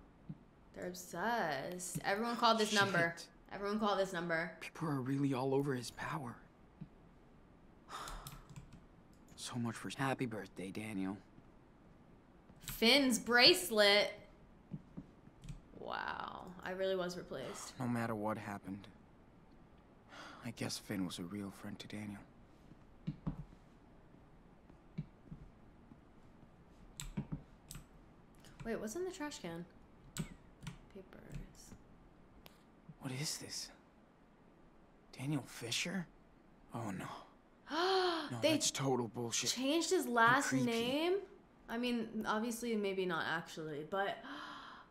They're obsessed. Everyone call this number. Everyone call this number. People are really all over his power. So much for happy birthday, Daniel. Finn's bracelet. Wow. I really was replaced. No matter what happened, I guess Finn was a real friend to Daniel. Wait, what's in the trash can? Papers. What is this? Daniel Fisher? Oh no. No, they that's total bullshit. changed his last name? I mean, obviously, maybe not actually, but.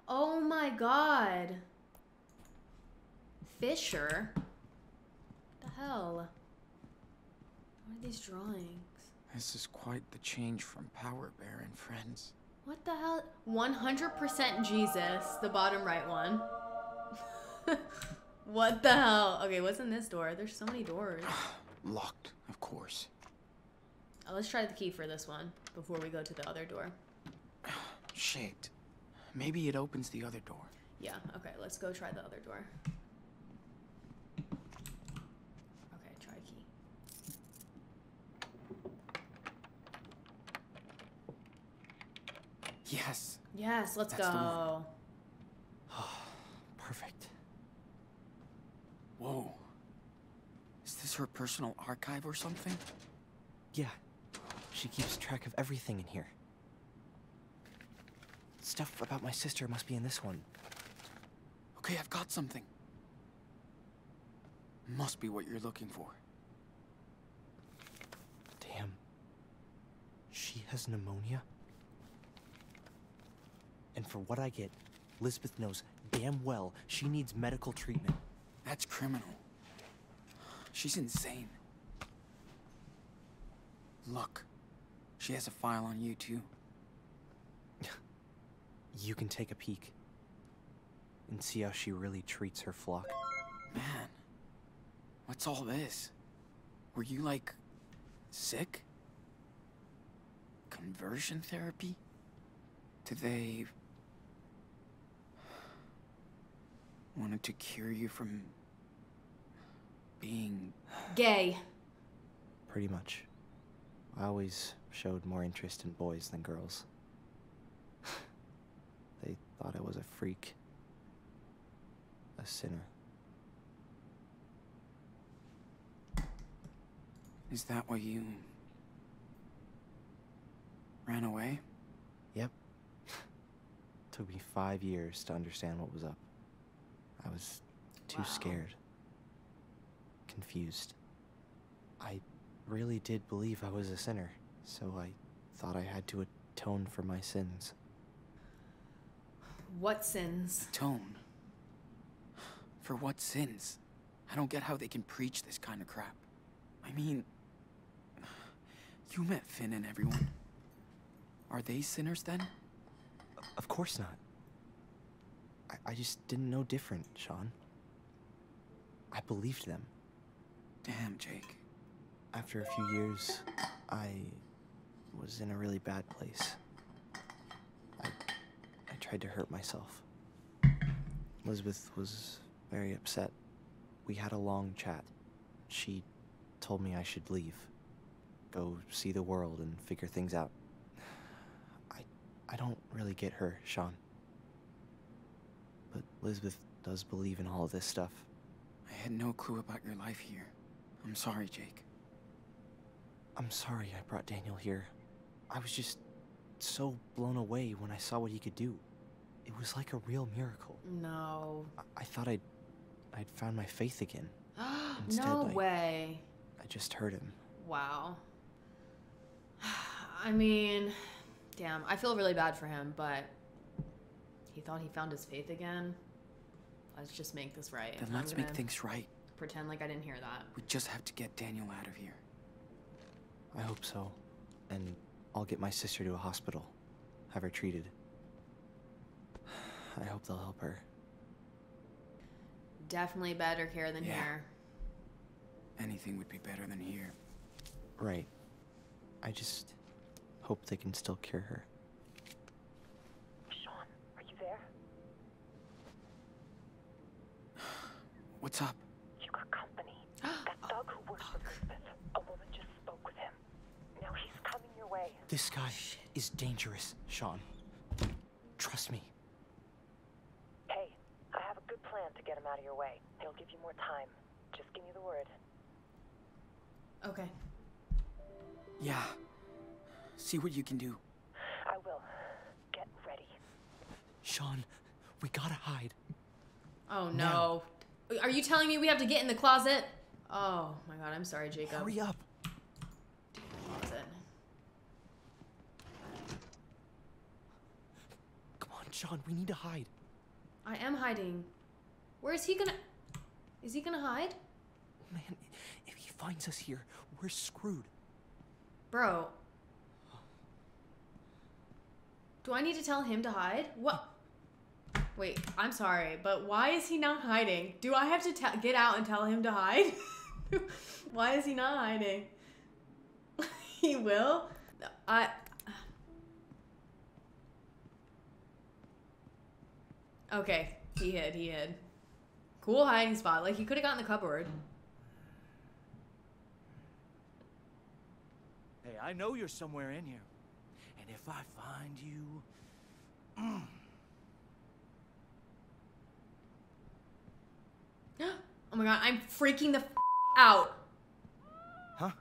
Oh my god. Fisher? What the hell? What are these drawings? This is quite the change from Power Bear and Friends. What the hell? 100% Jesus, the bottom right one. what the hell? Okay, what's in this door? There's so many doors. Locked, of course. Oh, let's try the key for this one before we go to the other door. Shit. Maybe it opens the other door. Yeah, okay, let's go try the other door. Okay, try key. Yes. Yes, let's That's go. Perfect. Whoa. Is this her personal archive or something? Yeah. She keeps track of everything in here. Stuff about my sister must be in this one. Okay, I've got something. Must be what you're looking for. Damn. She has pneumonia? And for what I get, Lisbeth knows damn well she needs medical treatment. That's criminal. She's insane. Look, she has a file on you too. You can take a peek and see how she really treats her flock. Man, what's all this? Were you like sick? Conversion therapy? Do they wanted to cure you from being Gay. Pretty much. I always showed more interest in boys than girls. they thought I was a freak. A sinner. Is that why you ran away? Yep. Took me five years to understand what was up. I was too Wow. scared. Confused. I really did believe I was a sinner, so I thought I had to atone for my sins. What sins? Atone. For what sins? I don't get how they can preach this kind of crap. I mean, you met Finn and everyone. Are they sinners then? Of course not. I, I just didn't know different, Sean. I believed them. Damn, Jake. After a few years, I was in a really bad place. I, I tried to hurt myself. Elizabeth was very upset. We had a long chat. She told me I should leave. Go see the world and figure things out. I I don't really get her, Sean. But Elizabeth does believe in all of this stuff. I had no clue about your life here. I'm sorry, Jake. I'm sorry I brought Daniel here. I was just so blown away when I saw what he could do. It was like a real miracle. No. I thought I'd I'd found my faith again. Instead, no I- way. I just hurt him. Wow. I mean, damn, I feel really bad for him, but he thought he found his faith again. Let's just make this right. Then I'm let's make gonna things right. Pretend like I didn't hear that. We just have to get Daniel out of here. I hope so. And I'll get my sister to a hospital. Have her treated. I hope they'll help her. Definitely better care than Yeah. here. Anything would be better than here. Right. I just hope they can still cure her. Sean, are you there? What's up? You got company. that thug who works with Elizabeth. A woman just spoke with him. Now he's coming your way. This guy is dangerous, Sean. Trust me. Hey, I have a good plan to get him out of your way. He'll give you more time. Just give me the word. Okay. Yeah. See what you can do. I will. Get ready. Sean, we gotta hide. Oh no. Are you telling me we have to get in the closet? Oh my god, I'm sorry, Jacob. Hurry up. Come on, Sean, we need to hide. I am hiding. Where is he gonna? Is he gonna hide? Man, if he finds us here, we're screwed. Bro. Do I need to tell him to hide? What? Wait, I'm sorry, but why is he not hiding? Do I have to get out and tell him to hide? why is he not hiding? he will? I. Okay, he hid, he hid. Cool hiding spot. Like, he could have gotten the cupboard. Hey, I know you're somewhere in here. And if I find you. mm, Oh my god, I'm freaking the out. Huh?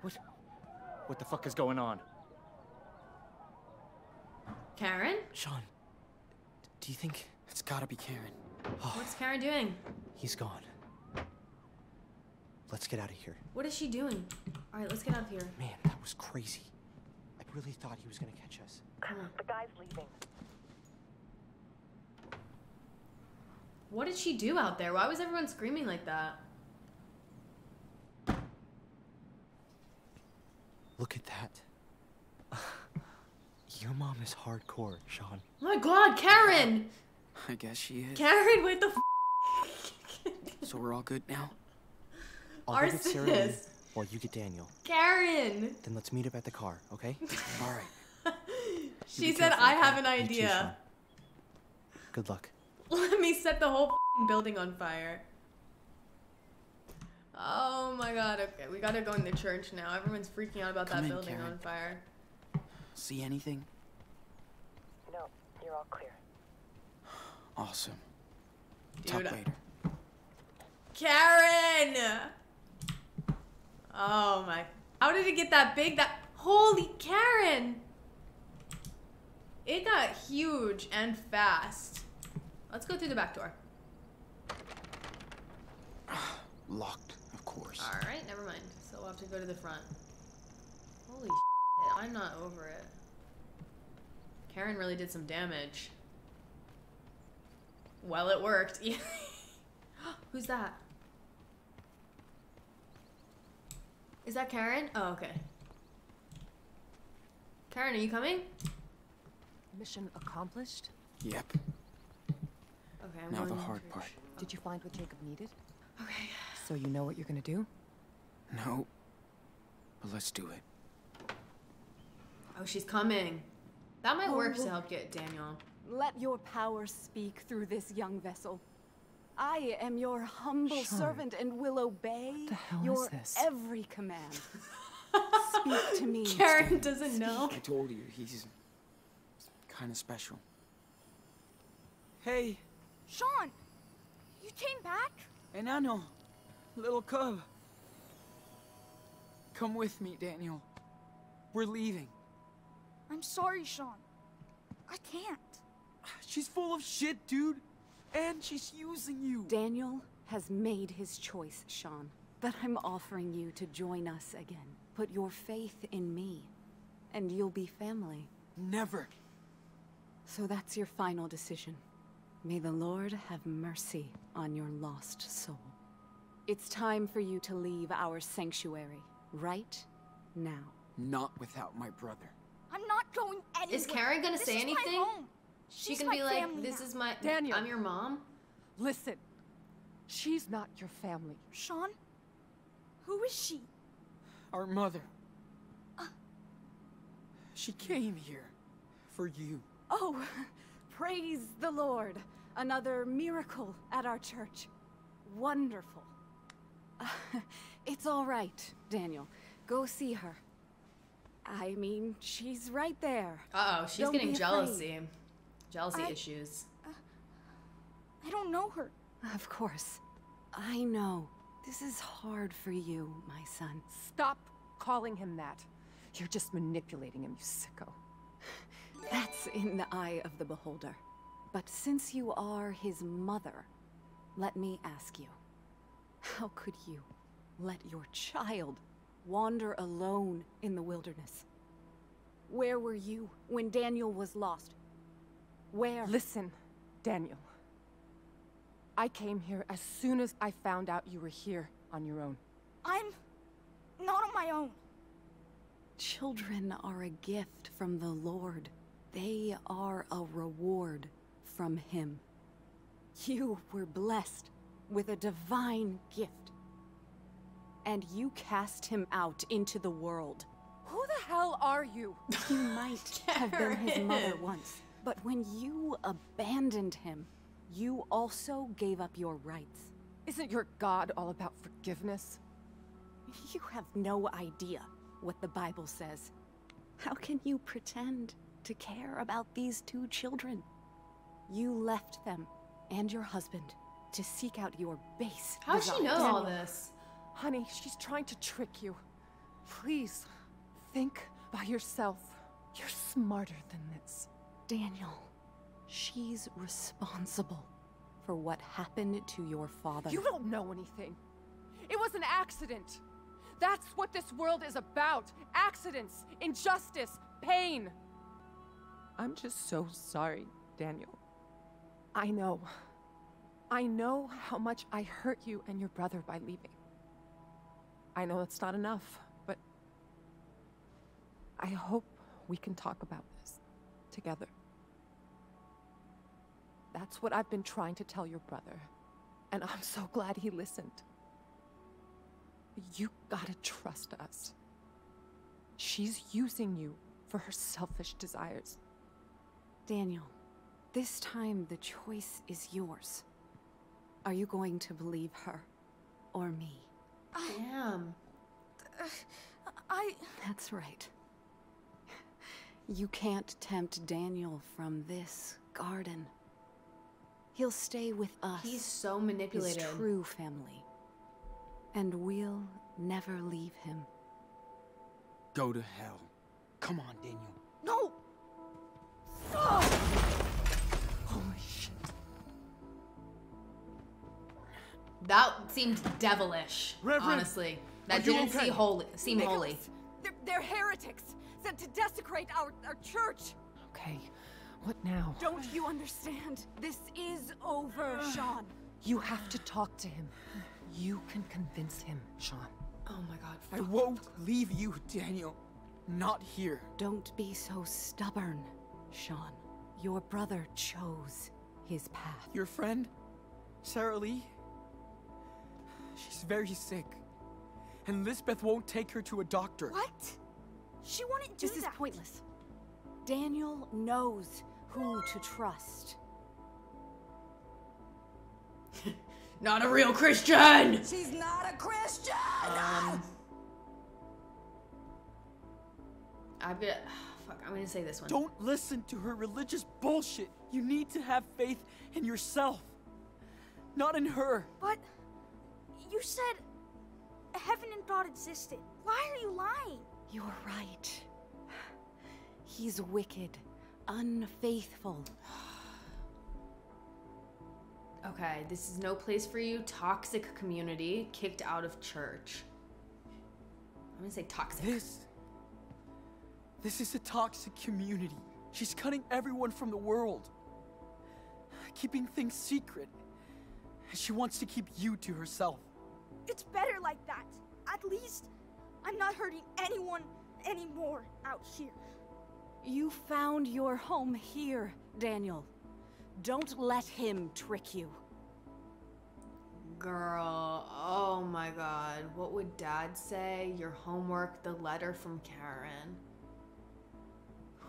What? What the fuck is going on? Karen? Sean, do you think it's gotta be Karen? Oh. What's Karen doing? He's gone. Let's get out of here. What is she doing? All right, let's get out of here. Man, that was crazy. I really thought he was gonna catch us. Come on. The guy's leaving. What did she do out there? Why was everyone screaming like that? Look at that. Your mom is hardcore, Sean. Oh my god, Karen! I guess she is. Karen, what the f- So we're all good now? I'll go get Sarah Lee Arsonist. while you get Daniel. Karen! Then let's meet up at the car, okay? all right. She said, I have an idea. Good luck. Let me set the whole building on fire. Oh my god, okay. We gotta go in the church now. Everyone's freaking out about Come that in, building Karen. on fire. See anything? No, you're all clear. Awesome. Dude, Talk later. Karen! Oh my. How did it get that big? That. Holy Karen! It got huge and fast. Let's go through the back door. Locked, of course. Alright, never mind. So we'll have to go to the front. Holy shit, I'm not over it. Karen really did some damage. Well, it worked. Who's that? Is that Karen? Oh, okay. Karen, are you coming? Mission accomplished? Yep. Okay, I'm Now the going to hard church. part. Did you find what Jacob needed? Okay. So you know what you're gonna do? No. But let's do it. Oh, she's coming. That might work Oh. to help get Daniel. Let your power speak through this young vessel. I am your humble Sean. servant and will obey The hell is your this? every command. Speak to me. Karen doesn't know. I told you, he's kind of special. Hey, Sean, you came back? enano, little cub. Come with me, Daniel. We're leaving. I'm sorry, Sean. I can't. She's full of shit, dude. And she's using you. Daniel has made his choice, Sean. But I'm offering you to join us again. Put your faith in me, and you'll be family. Never. So that's your final decision. May the Lord have mercy on your lost soul. It's time for you to leave our sanctuary, right now. Not without my brother. I'm not going anywhere. Is Karen gonna This say is my anything? home. She She's can my be like, this now. is my. Daniel. I'm your mom. Listen, she's not your family. Sean, who is she? Our mother. Uh. She came here for you. Oh, praise the Lord. Another miracle at our church. Wonderful. it's all right, Daniel. Go see her. I mean, she's right there. Uh oh, she's Don't getting be afraid. jealousy. Jealousy I- issues. I don't know her. Of course. I know. This is hard for you, my son. Stop calling him that. You're just manipulating him, you sicko. That's in the eye of the beholder. But since you are his mother, let me ask you how could you let your child wander alone in the wilderness? Where were you when Daniel was lost? Where? Listen, Daniel. I came here as soon as I found out you were here on your own. I'm not on my own. Children are a gift from the Lord. They are a reward from Him. You were blessed with a divine gift. And you cast him out into the world. Who the hell are you? You might have been his mother once, but when you abandoned him, you also gave up your rights. Isn't your God all about forgiveness? You have no idea what the Bible says. How can you pretend to care about these two children? You left them and your husband to seek out your base. How'd she know desires. all this? Honey, she's trying to trick you. Please, think by yourself. You're smarter than this. Daniel, she's responsible for what happened to your father. You don't know anything. It was an accident. That's what this world is about. Accidents, injustice, pain. I'm just so sorry, Daniel. I know. I know how much I hurt you and your brother by leaving. I know it's not enough, but I hope we can talk about this together. That's what I've been trying to tell your brother, and I'm so glad he listened. You gotta trust us. She's using you for her selfish desires. Daniel, this time the choice is yours. Are you going to believe her or me? I... Damn. I. That's right. You can't tempt Daniel from this garden. He'll stay with us. He's so manipulated. His true family. And we'll never leave him. Go to hell. Come on, Daniel. No! Holy That seemed devilish. Reverend, honestly, that didn't okay? see holy, seem holy. They're, they're heretics, sent to desecrate our, our church. Okay, what now? Don't you understand? This is over, Sean. You have to talk to him. You can convince him, Sean. Oh my god. I won't leave you, Daniel. Not here. Don't be so stubborn, Sean. Your brother chose his path. Your friend, Sarah Lee? She's very sick. And Lisbeth won't take her to a doctor. What? She wouldn't do This is pointless. Daniel knows who to trust. Not a real Christian. She's not a Christian! Um, I'm gonna. Fuck, I'm gonna say this one. Don't listen to her religious bullshit. You need to have faith in yourself, not in her. But you said heaven and God existed. Why are you lying? You're right. He's wicked, unfaithful. Okay, this is no place for you. Toxic community, kicked out of church. I'm gonna say toxic. This. This is a toxic community. She's cutting everyone from the world, keeping things secret. And she wants to keep you to herself. It's better like that. At least I'm not hurting anyone anymore out here. You found your home here, Daniel. Don't let him trick you. Girl, oh my god. What would dad say? Your homework, the letter from Karen.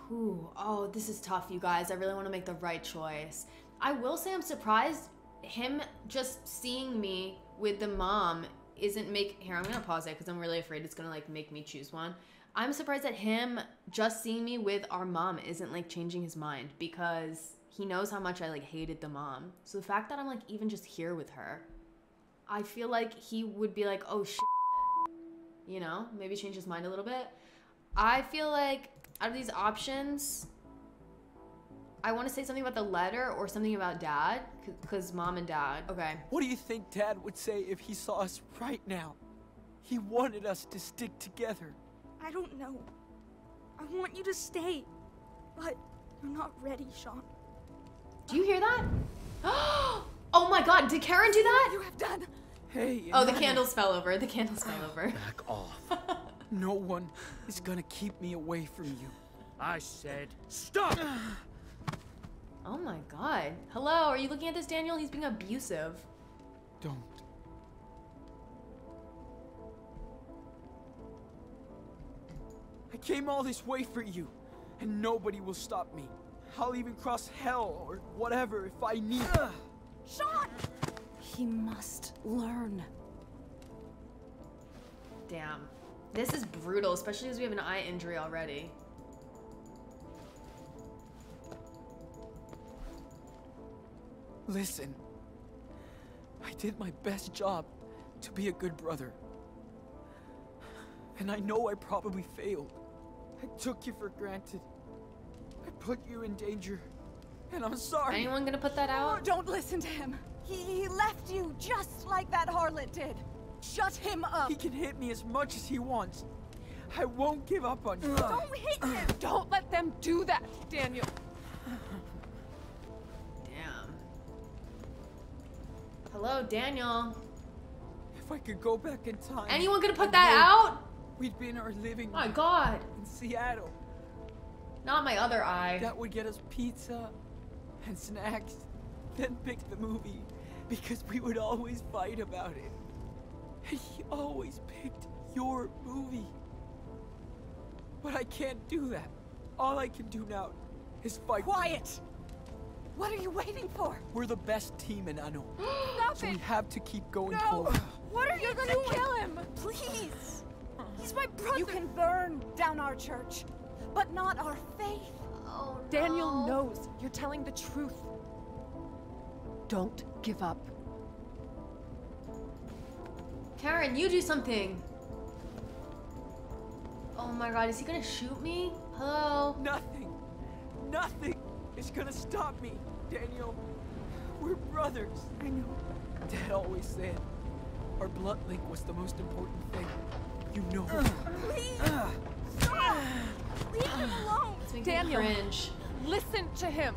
Whew. Oh, this is tough, you guys. I really want to make the right choice. I will say I'm surprised him just seeing me with the mom isn't make here i'm gonna pause it because i'm really afraid it's gonna like make me choose one. I'm surprised that him just seeing me with our mom isn't like changing his mind because he knows how much i like hated the mom. So the fact that i'm like even just here with her i feel like he would be like oh shit you know? Maybe change his mind a little bit. I feel like out of these options I want to say something about the letter or something about dad, because mom and dad. Okay. What do you think Dad would say if he saw us right now? He wanted us to stick together. I don't know. I want you to stay, but you're not ready, Sean. Do you hear that? oh my god, did Karen do that? You have done. Hey. Oh, the candles fell over. The candles fell over. Back off. No one is gonna keep me away from you. I said stop! Oh my god. Hello, are you looking at this, Daniel? He's being abusive. Don't. I came all this way for you, and nobody will stop me. I'll even cross hell or whatever if I need. Sean! He must learn. Damn. This is brutal, especially as we have an eye injury already. Listen, I did my best job to be a good brother. And I know I probably failed. I took you for granted. I put you in danger. And I'm sorry. Anyone gonna put that out? Oh, don't listen to him. He, he left you just like that harlot did. Shut him up. He can hit me as much as he wants. I won't give up on you. Don't hit him! Don't let them do that, Daniel. Hello, Daniel. If I could go back in time. Anyone gonna put that out? We'd be in our living room. My god. in Seattle. Not my other eye. That would get us pizza and snacks, then pick the movie because we would always fight about it. And he always picked your movie. But I can't do that. All I can do now is fight. Quiet! What are you waiting for? We're the best team in Anu. Stop so it! we have to keep going No! forward. What are you gonna kill him? Please! Uh-huh. He's my brother! You can burn down our church, but not our faith. Oh, Daniel knows you're telling the truth. Don't give up. Karen, you do something. Oh my god, is he gonna shoot me? Hello? Nothing, nothing is gonna stop me, Daniel. We're brothers. I know. Dad always said our blood link was the most important thing. You know. Please! Stop! Leave him alone! Daniel, cringe. listen to him.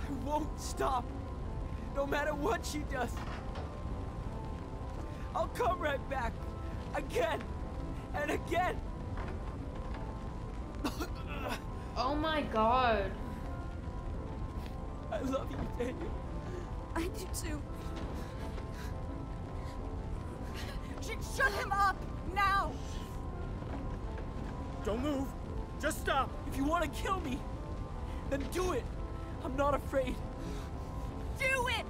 I won't stop, no matter what she does. I'll come right back, again and again. Oh my god. I love you, Daniel. I do too. Sh- shut him up! Now! Don't move. Just stop. If you want to kill me, then do it. I'm not afraid. Do it!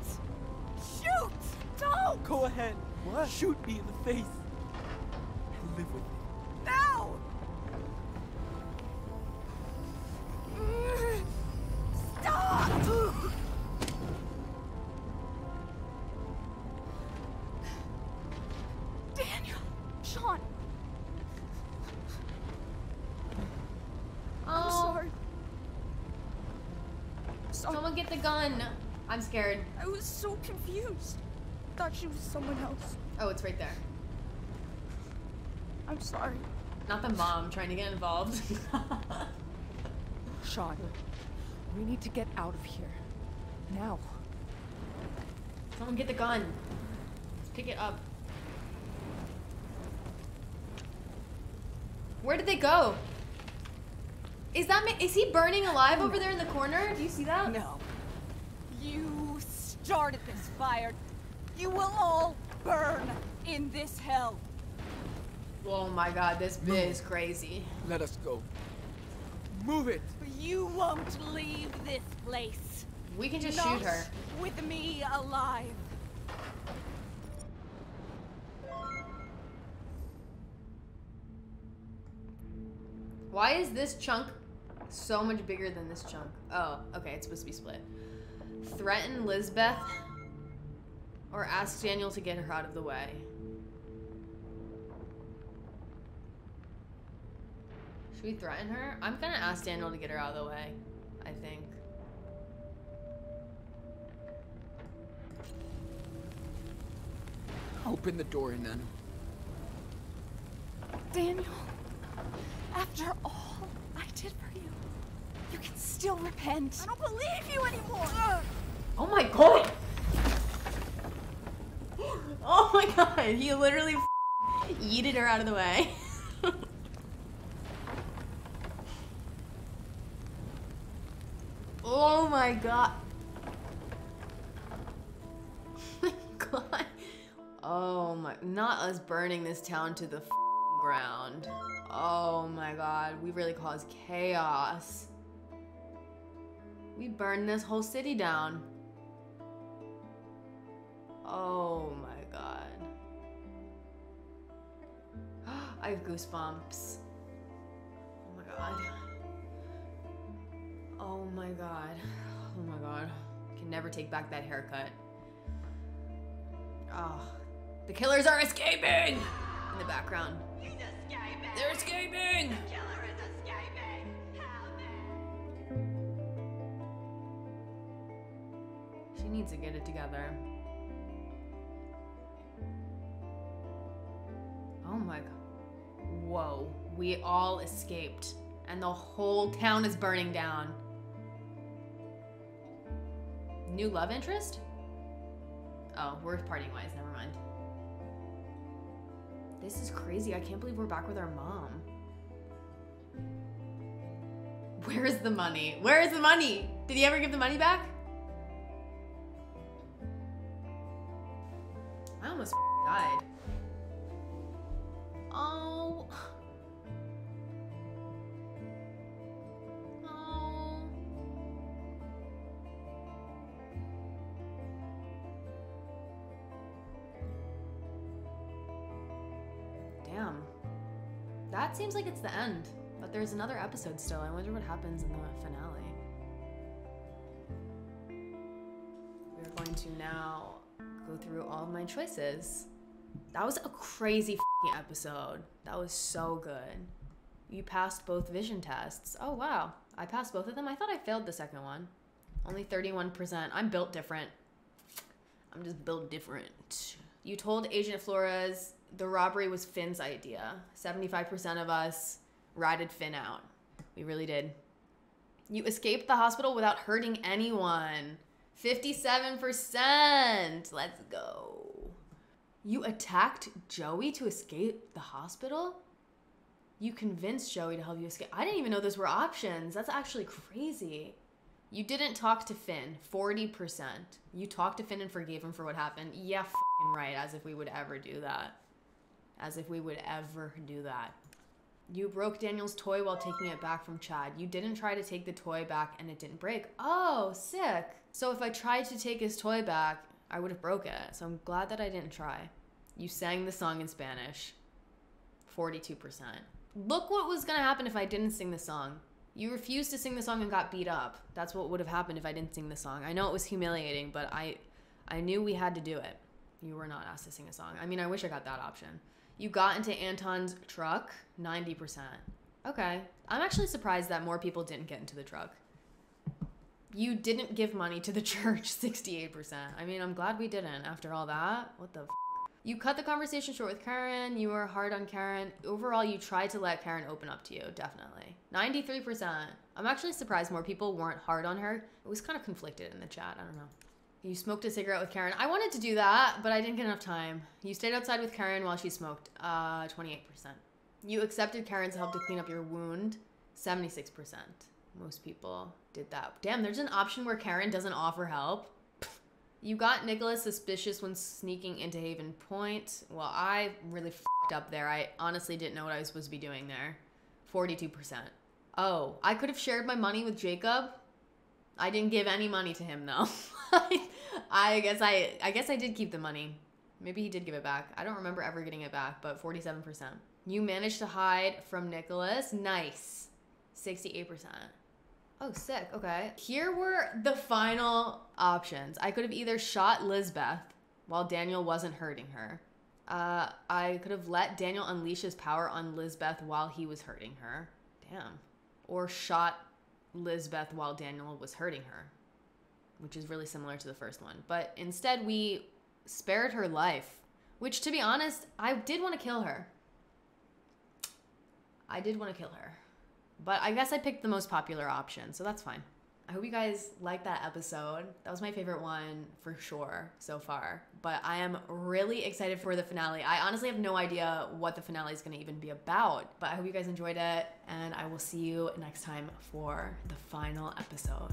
Shoot! Don't! Go ahead. What? Shoot me in the face. And live with it. Now! Stop! Daniel! Sean! I'm Oh. sorry. Someone get the gun. I'm scared. I was so confused. Thought she was someone else. Oh, it's right there. I'm sorry. Not the mom trying to get involved. Sean, we need to get out of here. Now. Someone get the gun. Pick it up. Where did they go? Is that is he burning alive over there in the corner? Do you see that? No. You started this fire. You will all burn in this hell. Oh my god, this bit is crazy. Let us go. Move it. You won't leave this place. We can just Not shoot her. With me alive. Why is this chunk so much bigger than this chunk? Oh, okay, it's supposed to be split. Threaten Lisbeth or ask Daniel to get her out of the way. Should we threaten her? I'm gonna ask Daniel to get her out of the way, I think. Open the door and then. Daniel, after all I did for you, you can still repent. I don't believe you anymore. Oh my god! Oh my god, he literally yeeted her out of the way. oh my god. My god. Oh my, not us burning this town to the ground. Oh my god, we really caused chaos. We burned this whole city down. Oh my god. I have goosebumps. Oh my god. Oh my god. Oh my god. Can never take back that haircut. Oh. The killers are escaping! In the background. They're escaping! She needs to get it together. Oh my god. Whoa. We all escaped. And the whole town is burning down. New love interest? Oh, we're parting wise. Never mind. This is crazy. I can't believe we're back with our mom. Where is the money? Where is the money? Did he ever give the money back? I almost died. Oh. Oh. Damn. That seems like it's the end. But there's another episode still. I wonder what happens in the finale. We're going to now go through all of my choices. That was a crazy episode. That was so good. You passed both vision tests. Oh, wow. I passed both of them? I thought I failed the second one. Only 31%. I'm built different. I'm just built different. You told Agent Flores the robbery was Finn's idea. 75% of us ratted Finn out. We really did. You escaped the hospital without hurting anyone. 57%. Let's go. You attacked Joey to escape the hospital? You convinced Joey to help you escape. I didn't even know those were options. That's actually crazy. You didn't talk to Finn. 40%. You talked to Finn and forgave him for what happened. Yeah, right. As if we would ever do that. As if we would ever do that. You broke Daniel's toy while taking it back from Chad. You didn't try to take the toy back and it didn't break. Oh, sick. So if I tried to take his toy back, I would have broke it. So I'm glad that I didn't try. You sang the song in Spanish. 42%. Look what was gonna happen if I didn't sing the song. You refused to sing the song and got beat up. That's what would have happened if I didn't sing the song. I know it was humiliating, but I I knew we had to do it. You were not asked to sing a song. I mean, I wish I got that option. You got into Anton's truck, 90%. Okay. I'm actually surprised that more people didn't get into the truck. You didn't give money to the church, 68%. I mean, I'm glad we didn't after all that. What the You cut the conversation short with Karen. You were hard on Karen. Overall, you tried to let Karen open up to you, definitely. 93%. I'm actually surprised more people weren't hard on her. It was kind of conflicted in the chat. I don't know. You smoked a cigarette with Karen. I wanted to do that, but I didn't get enough time. You stayed outside with Karen while she smoked. Uh, 28%. You accepted Karen's help to clean up your wound. 76%. Most people did that. Damn, there's an option where Karen doesn't offer help. You got Nicholas suspicious when sneaking into Haven Point. Well, I really fucked up there. I honestly didn't know what I was supposed to be doing there. 42%. Oh, I could have shared my money with Jacob. I didn't give any money to him though. I guess I I guess I did keep the money. Maybe he did give it back. I don't remember ever getting it back, but 47%. You managed to hide from Nicholas. Nice. 68%. Oh, sick. Okay. Here were the final options. I could have either shot Lisbeth while Daniel wasn't hurting her. Uh, I could have let Daniel unleash his power on Lisbeth while he was hurting her. Damn. Or shot Lisbeth while Daniel was hurting her, which is really similar to the first one. But instead, we spared her life, which, to be honest, I did want to kill her. I did want to kill her. But I guess I picked the most popular option, so that's fine. I hope you guys liked that episode. That was my favorite one for sure so far. But I am really excited for the finale. I honestly have no idea what the finale is going to even be about. But I hope you guys enjoyed it, and I will see you next time for the final episode.